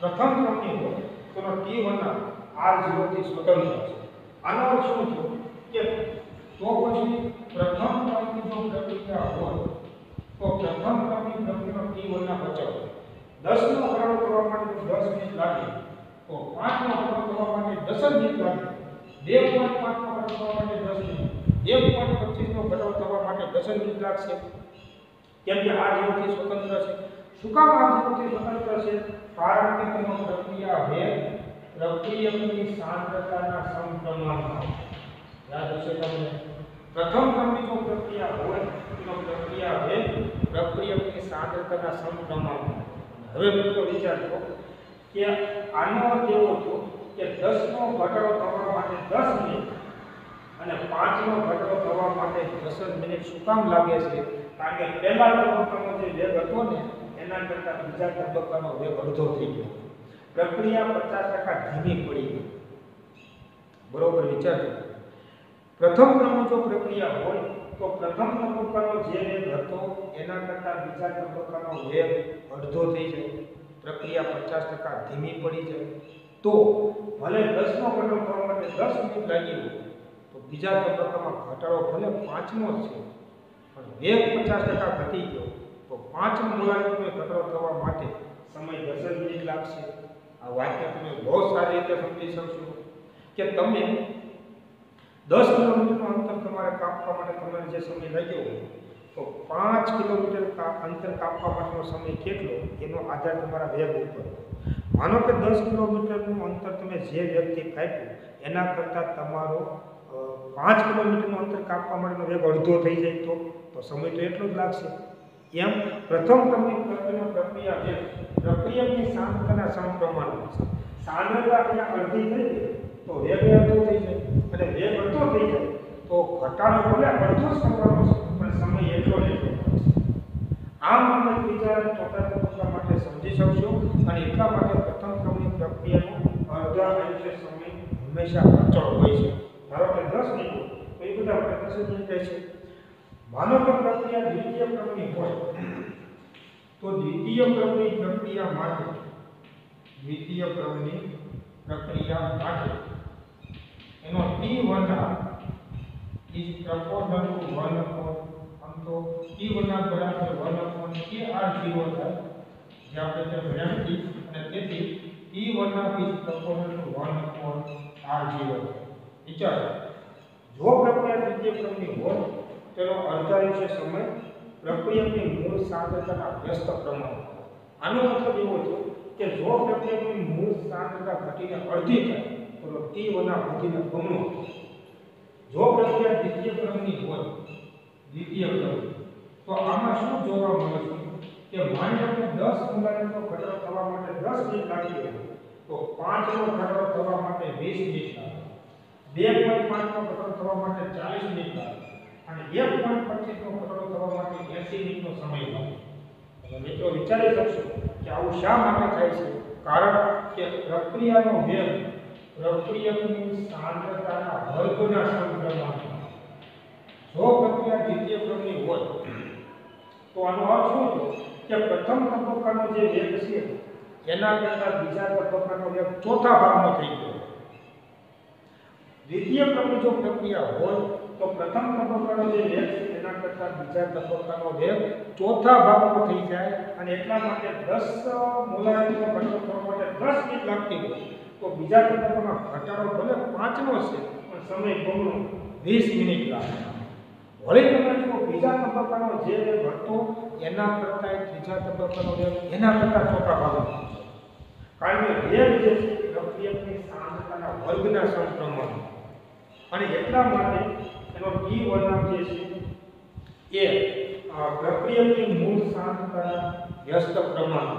પ્રથમ ક્રમની હોય, તો ટી T1 આર R0 થી સ્વતંત્ર છે આનો અર્થ શું થયો કે તો પછી પ્રથમ ક્રમની જો પ્રક્રિયા હોય તો પ્રથમ ક્રમની પ્રક્રિયાનો T1 ના બચાવ. 10 નો ઘટાડો કરવા માટે દસ 10 મિનિટ લાગે. તો 5 નો કરવા માટે 10 જ મિનિટ લાગે 2.5 નો ઘટાડો કરવા માટે 10 મિનિટ 1.25 નો ઘટાડો કરવા માટે 10 જ મિનિટ લાગશે કેમ કે આ જીવથી સ્વતંત્ર છે. શું કામ આ જીવથી સ્વતંત્ર છે? કારણ કે તેનો પ્રક્રિયા વેગ પ્રક્રિયકની સાંદ્રતાના સમપ્રમાણમાં યાદ હશે તમને? પ્રથમ ક્રમની જો પ્રક્રિયા હોય તો પ્રક્રિયા વેગ પ્રક્રિયકની સાંદ્રતાના સમપ્રમાણમાં હવે મિત્રો વિચારજો કે આનો અર્થ એવો હતો કે 10 નો ઘટાડો કરવા માટે દસ મિનિટ અને 5 નો ઘટાડો કરવા માટે દસ મિનિટ શું કામ લાગે છે? કારણ કે પહેલા તબક્કાનો જે વેગ હતો ને, એના કરતાં બીજા તબક્કાનો વેગ અડધો થઈ ગયો. પ્રક્રિયા 50% ધીમી પડી ગઈ. બરોબર વિચારજો. પ્રથમ ક્રમની જો પ્રક્રિયા હોય, તો પ્રથમ તબક્કાનો જે વેગ હતો, એના કરતાં બીજા તબક્કાનો વેગ અડધો થઈ જાય. પ્રક્રિયા પચાસ ટકા ધીમી પડી જાય, તો ભલે દસમો ઘટાડો કરવા માટે દસ મિનિટ લાગી હોય, તો બીજા તબક્કામાં ઘટાડો ભલે પાંચમો છે, પણ વેગ પચાસ ટકા ઘટી ગયો, તો પાંચ મોલારિટીનો ઘટાડો થવા માટે સમય દસ મિનિટ લાગશે. આ વાક્ય તમે બહુ સારી રીતે સમજી શકશો કે તમે દસ કિલોમીટરનું અંતર તમારે કાપવા માટે તમારે જે સમય લાગ્યો હોય તો પાંચ કિલોમીટર અંતર કાપવા માટેનો સમય કેટલો? એનો આધાર તમારા વેગ ઉપર માનો કે દસ કિલોમીટરનું અંતર તમે જે વ્યક્તિ કાપ્યું, એના કરતાં તમારો પાંચ કિલોમીટરનું અંતર કાપવા માટેનો વેગ અડધો થઈ જાય તો તો સમય તો એટલો જ લાગશે. એમ પ્રથમ ક્રમની પ્રક્રિયા છે પ્રક્રિયાની સાંદ્રતાના સમપ્રમાણમાં છે. સાંદ્રતા ત્યાં અડધી થઈ તો વેગ અડધો થઈ જાય. અને વેગ અડધો થઈ જાય, તો ઘટાડો ભલે અડધો જ કરવાનો સમય એટલો એટલો આ આમ વિચાર અને ચોથા માટે સમજી શકશો અને એટલા માટે પ્રથમ ક્રમની પ્રક્રિયાનો અડધા આયુષ્ય સમય હંમેશા અચળ હોય છે. ધારો કે દસ મિનિટ તો એ બધા આપણે દસ મિનિટ છે. માનો કે પ્રક્રિયા દ્વિતીય ક્રમની હોય, તો દ્વિતીય ક્રમની પ્રક્રિયા માટે, દ્વિતીય ક્રમની પ્રક્રિયા માટે, એનો T one is proportional to 1 upon આમ તો ટી વન બરાબર one upon K R zero થાય જે આપણે ત્યાં ભણ્યા નથી. અને તેથી T one is proportional to one upon R zero વિચારો, જો પ્રક્રિયા દ્વિતીય ક્રમની હોય, તેનો અર્ધાયુષ્ય સમય. પ્રક્રિયાની મૂળ સાંદ્રતાના વ્યસ્ત પ્રમાણ. આનો મતલબ એવો છે કે જો પ્રક્રિયાની મૂળ સાંદ્રતા ઘટીને અડધી થાય, તો ટી વના વધીને બમણો જો પ્રક્રિયા દ્વિતીય ક્રમની હોય દ્વિતીય ક્રમ. તો આમાં શું જોવા મળે છે? કે માની લો કે 10 મુલાયમનો ઘટાડો કરવા માટે 10 મિનિટ લાગી ગયો તો 5 નો ઘટાડો કરવા માટે 20 મિનિટ લાગે 2.5 નો ઘટાડો કરવા માટે 40 મિનિટ લાગે અને 1.25 નો ઘટાડો કરવા માટે 80 મિનિટનો સમય લાગે. તમે મિત્રો વિચારી શકશો કે આવું શા માટે થાય છે? કારણ કે પ્રક્રિયાનો વેગ પ્રક્રિયકની સાંદ્રતાના વર્ગના સમપ્રમાણમાં જો પ્રક્રિયા દ્વિતીય ક્રમની હોય, તો આનો અર્થ શું થયો કે પ્રથમ તબક્કાનો જે વેગ છે, એના કરતાં બીજા તબક્કાનો વેગ ચોથા ભાગનો થઈ ગયો. દ્વિતીય ક્રમની જો પ્રક્રિયા હોય, તો પ્રથમ તબક્કાનો જે વેગ છે, એના કરતાં બીજા તબક્કાનો વેગ ચોથા ભાગનો થઈ જાય અને એટલા માટે 10 મોલારિટીનો ઘટાડો કરવા માટે દસ મિનિટ લાગતી હોય. તો બીજા તબક્કામાં ઘટાડો ભલે પાંચનો છે, પણ સમય બમણો વીસ મિનિટ લાગે. વળી તમે જુઓ, બીજા તબક્કાનો જે હતો એના કરતાં ત્રીજા તબક્કાનો વેગ એના કરતાં ચોથા ભાગનો કારણ કે વેગ જે છે પ્રક્રિયકની સાંદ્રતાના વર્ગના સંક્રમણ. અને એટલા માટે એનો ટી વર્ણન જે છે, એ પ્રક્રિયકની મૂળ સાંદ્રતાના વ્યસ્ત પ્રમાણ.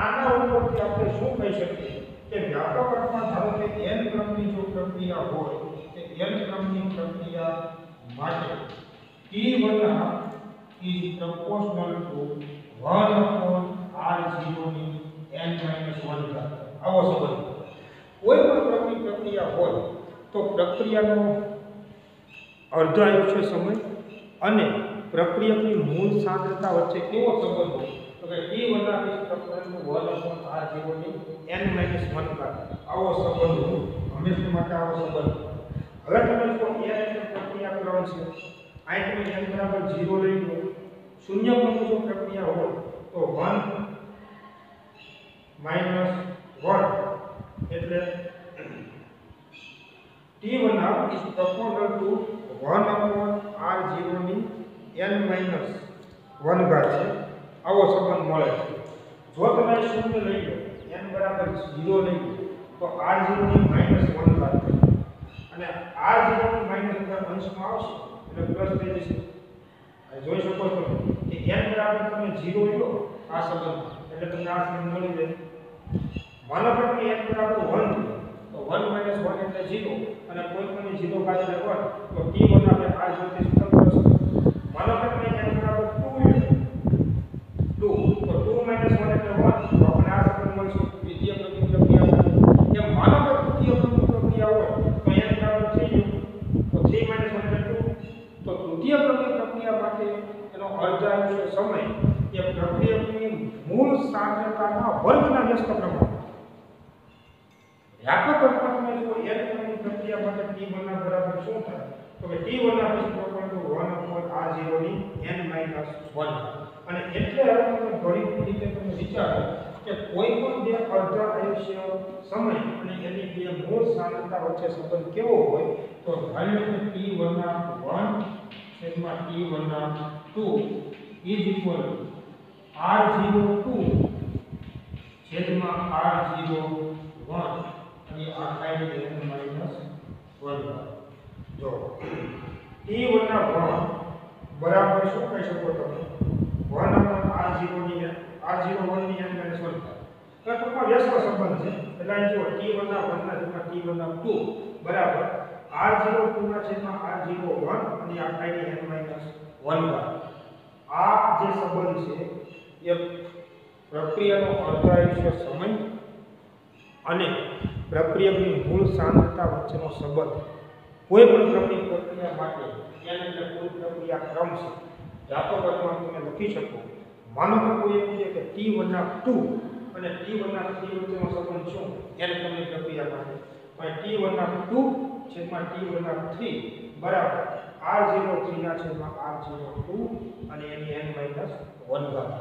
આના ઉપરથી આપણે શું કહી શકીએ? કે વ્યાપક અર્થમાં ધારો કે એન ક્રમની જો પ્રક્રિયા હોય, તે એન ક્રમની પ્રક્રિયા માટે T1 is proportional to 1 upon R0 ની n minus 1 ઘાત. આવો સંબંધ કોઈ પણ પ્રક્રિયા પ્રક્રિયા હોય તો પ્રક્રિયાનો અર્ધાયુષ્ય સમય અને પ્રક્રિયકની મૂળ સાંદ્રતા વચ્ચે કેવો સંબંધ હોય? તો કે ટી વનાની પ્રક્રિયાનું વન અપોન આર જીરોની એન માઇનસ વન આવો સંબંધ હંમેશા માટે આવો સંબંધ હવે તમે જો n પ્રક્રિયા છે. તમે n બરાબર 0 લઈ લો. શૂન્ય ક્રમની જો પ્રક્રિયા હોય તો 1 માઇનસ 1 એટલે T1 half is proportional to 1 upon R0 ની n minus 1 ઘાત છે. આવો સંબંધ મળે છે. જો તમે શૂન્ય લઈ લો, n બરાબર 0 લઈ લો, તો R0 ની minus 1 ઘાત. થાય આ ઝીરો માઇનસ અંશમાં આવશે, એટલે પ્લસ થઈ જશે. જોઈ શકો છો કે n બરાબર તમે 0 લો આ સંબંધ. એટલે તમને આ સંબંધ મળી જાય. માનો કે તમે n બરાબર 1 તો 1 1 એટલે 0 અને કોઈ પણ 0 ભાગ્યા 1 તો t1 આપણે આ જોતે સૂત્ર કરશું. માનો કે તમે n બરાબર 2 લો 2 તો 2 1 એટલે 1 તો આપણે આ સંબંધ મળશે. પ્રતિક્રિયા માટે માનો કે તૃતીય પ્રતિક્રિયા હોય તો n બરાબર 3 તો 3 1 એટલે 2 પ્રક્રિયા માટે એનો અર્ધાંશ સમય. એ પ્રક્રિયકની મૂળ સાંદ્રતાના વર્ગના વ્યસ્ત પ્રમાણ. વ્યાપક અર્થમાં જો n નંબરની પ્રક્રિયા માટે ટી વનના બરાબર શું થાય? તો કે t1 ના બરાબર 1 r0 ની n 1 અને એટલે હવે તમે ઘણી રીતે તમે વિચારો કે કોઈ પણ બે અર્ધ આયુષ્ય સમય અને એની બે મૂળ સાંદ્રતા વચ્ચે સંબંધ કેવો હોય? તો ધારો કે t1 ના 1 છેદમાં t1 ના 2 is equal to r02 છેદમાં r01 અને આ થાય છે n માઇનસ 1 જો t1 ના 1 બરાબર શું કહી શકો તમે? 1 upon r0 ની r01 ની n માઇનસ 1 થાય. તો ટૂંકમાં વ્યસ્ત સંબંધ છે. એટલે જો જુઓ t1 ના 1 ના છેદમાં t1 ના 2 બરાબર. R02 ના છેદમાં r01 અને આ છે n માઇનસ 1 બાર આ જે સંબંધ છે, એ પ્રક્રિયાનો અર્ધાયુષ્ય સમય અને પ્રક્રિયાની મૂળ સાંદ્રતા વચ્ચેનો સંબંધ. કોઈ પણ ક્રમની પ્રક્રિયા માટે એને એટલે કોઈ પ્રક્રિયા ક્રમ છે. અર્થમાં તમે લખી શકો. માનો કે કોઈ એવું છે કે ટી વના ટુ અને ટી વના થ્રી વચ્ચેનો સંબંધ શું? એને ક્રમની પ્રક્રિયા માટે. પણ ટી વના ટુ છેદમાં ટી વનના થ્રી. બરાબર. આર ઝીરો થ્રીના છેદમાં આર ઝીરો ટુ અને એની એન માઇનસ વન ઘાત.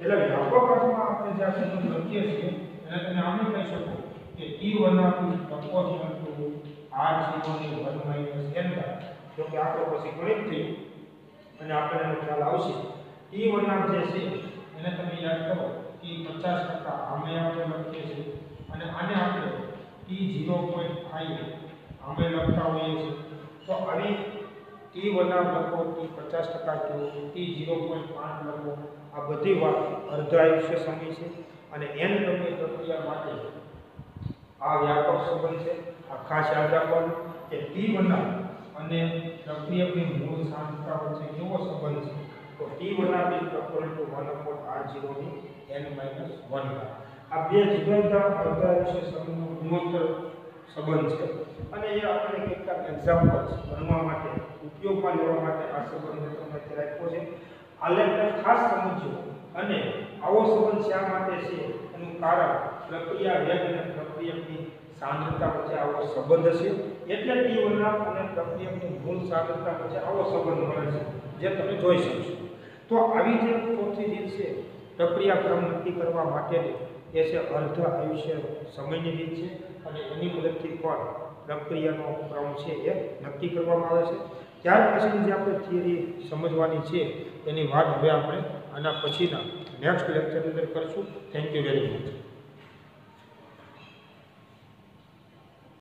એટલે વ્યાપક આપણે જે આ સંબંધ લખીએ છીએ, એને તમે આમ કહી શકો કે T વનના two proportional to R one minus N ઘાત. જો કે આપણે પછી ગણિત થયું અને આપણે એનો ખ્યાલ આવશે. ટી વનના જે છે, એને તમે યાદ કરો કે પચાસ ટકા આમે આપણે લખીએ છીએ. અને આને આપણે ટી ઝીરો પોઈન્ટ ફાઈવ આમે લખતા હોઈએ છીએ. તો આવી ટી વનાર લખો ટી પચાસ ટકા કહો ટી ઝીરો પોઈન્ટ પાંચ લખો આ બધી વાત અર્ધાયુષ્ય સમય છે. અને એન નંબરની પ્રક્રિયા માટે આ વ્યાપક સંબંધ છે. આ ખાસ યાદ રાખવાનું કે ટી વનાર અને પ્રક્રિયકની મૂળ સાંદ્રતા વચ્ચે કેવો સંબંધ છે? તો T વનાર B equal to one upon R ઝીરોની N minus one આ બે જુદા જુદા અર્ધાયુષ્ય સમયનો ગુણોત્તર સંબંધ છે. અને એ આપણે કેટલાક એક્ઝામ્પલ્સ ભણવા માટે, ઉપયોગમાં લેવા માટે આ સંબંધને તમને રાખ્યો છે. આ લેક્ચર ખાસ સમજો અને આવો સંબંધ શા માટે છે? એનું કારણ પ્રક્રિયા વેગ અને પ્રક્રિયકની સાંદ્રતા વચ્ચે આવો સંબંધ છે. એટલે ટી વનના અને પ્રક્રિયકની મૂળ સાંદ્રતા વચ્ચે આવો સંબંધ મળે છે, જે તમે જોઈ શકશો. તો આવી જે ચોથી રીત છે પ્રક્રિયા ક્રમ નક્કી કરવા માટેની એ છે અર્ધ આયુષ્ય સમયની રીત છે અને એની મદદથી પણ પ્રક્રિયાનો ક્રમ છે એ નક્કી કરવામાં આવે છે. ત્યાર પછીની જે આપણે થિયરી સમજવાની છે, એની વાત હવે આપણે આના પછીના નેક્સ્ટ લેક્ચરની અંદર કરશું. Thank you very much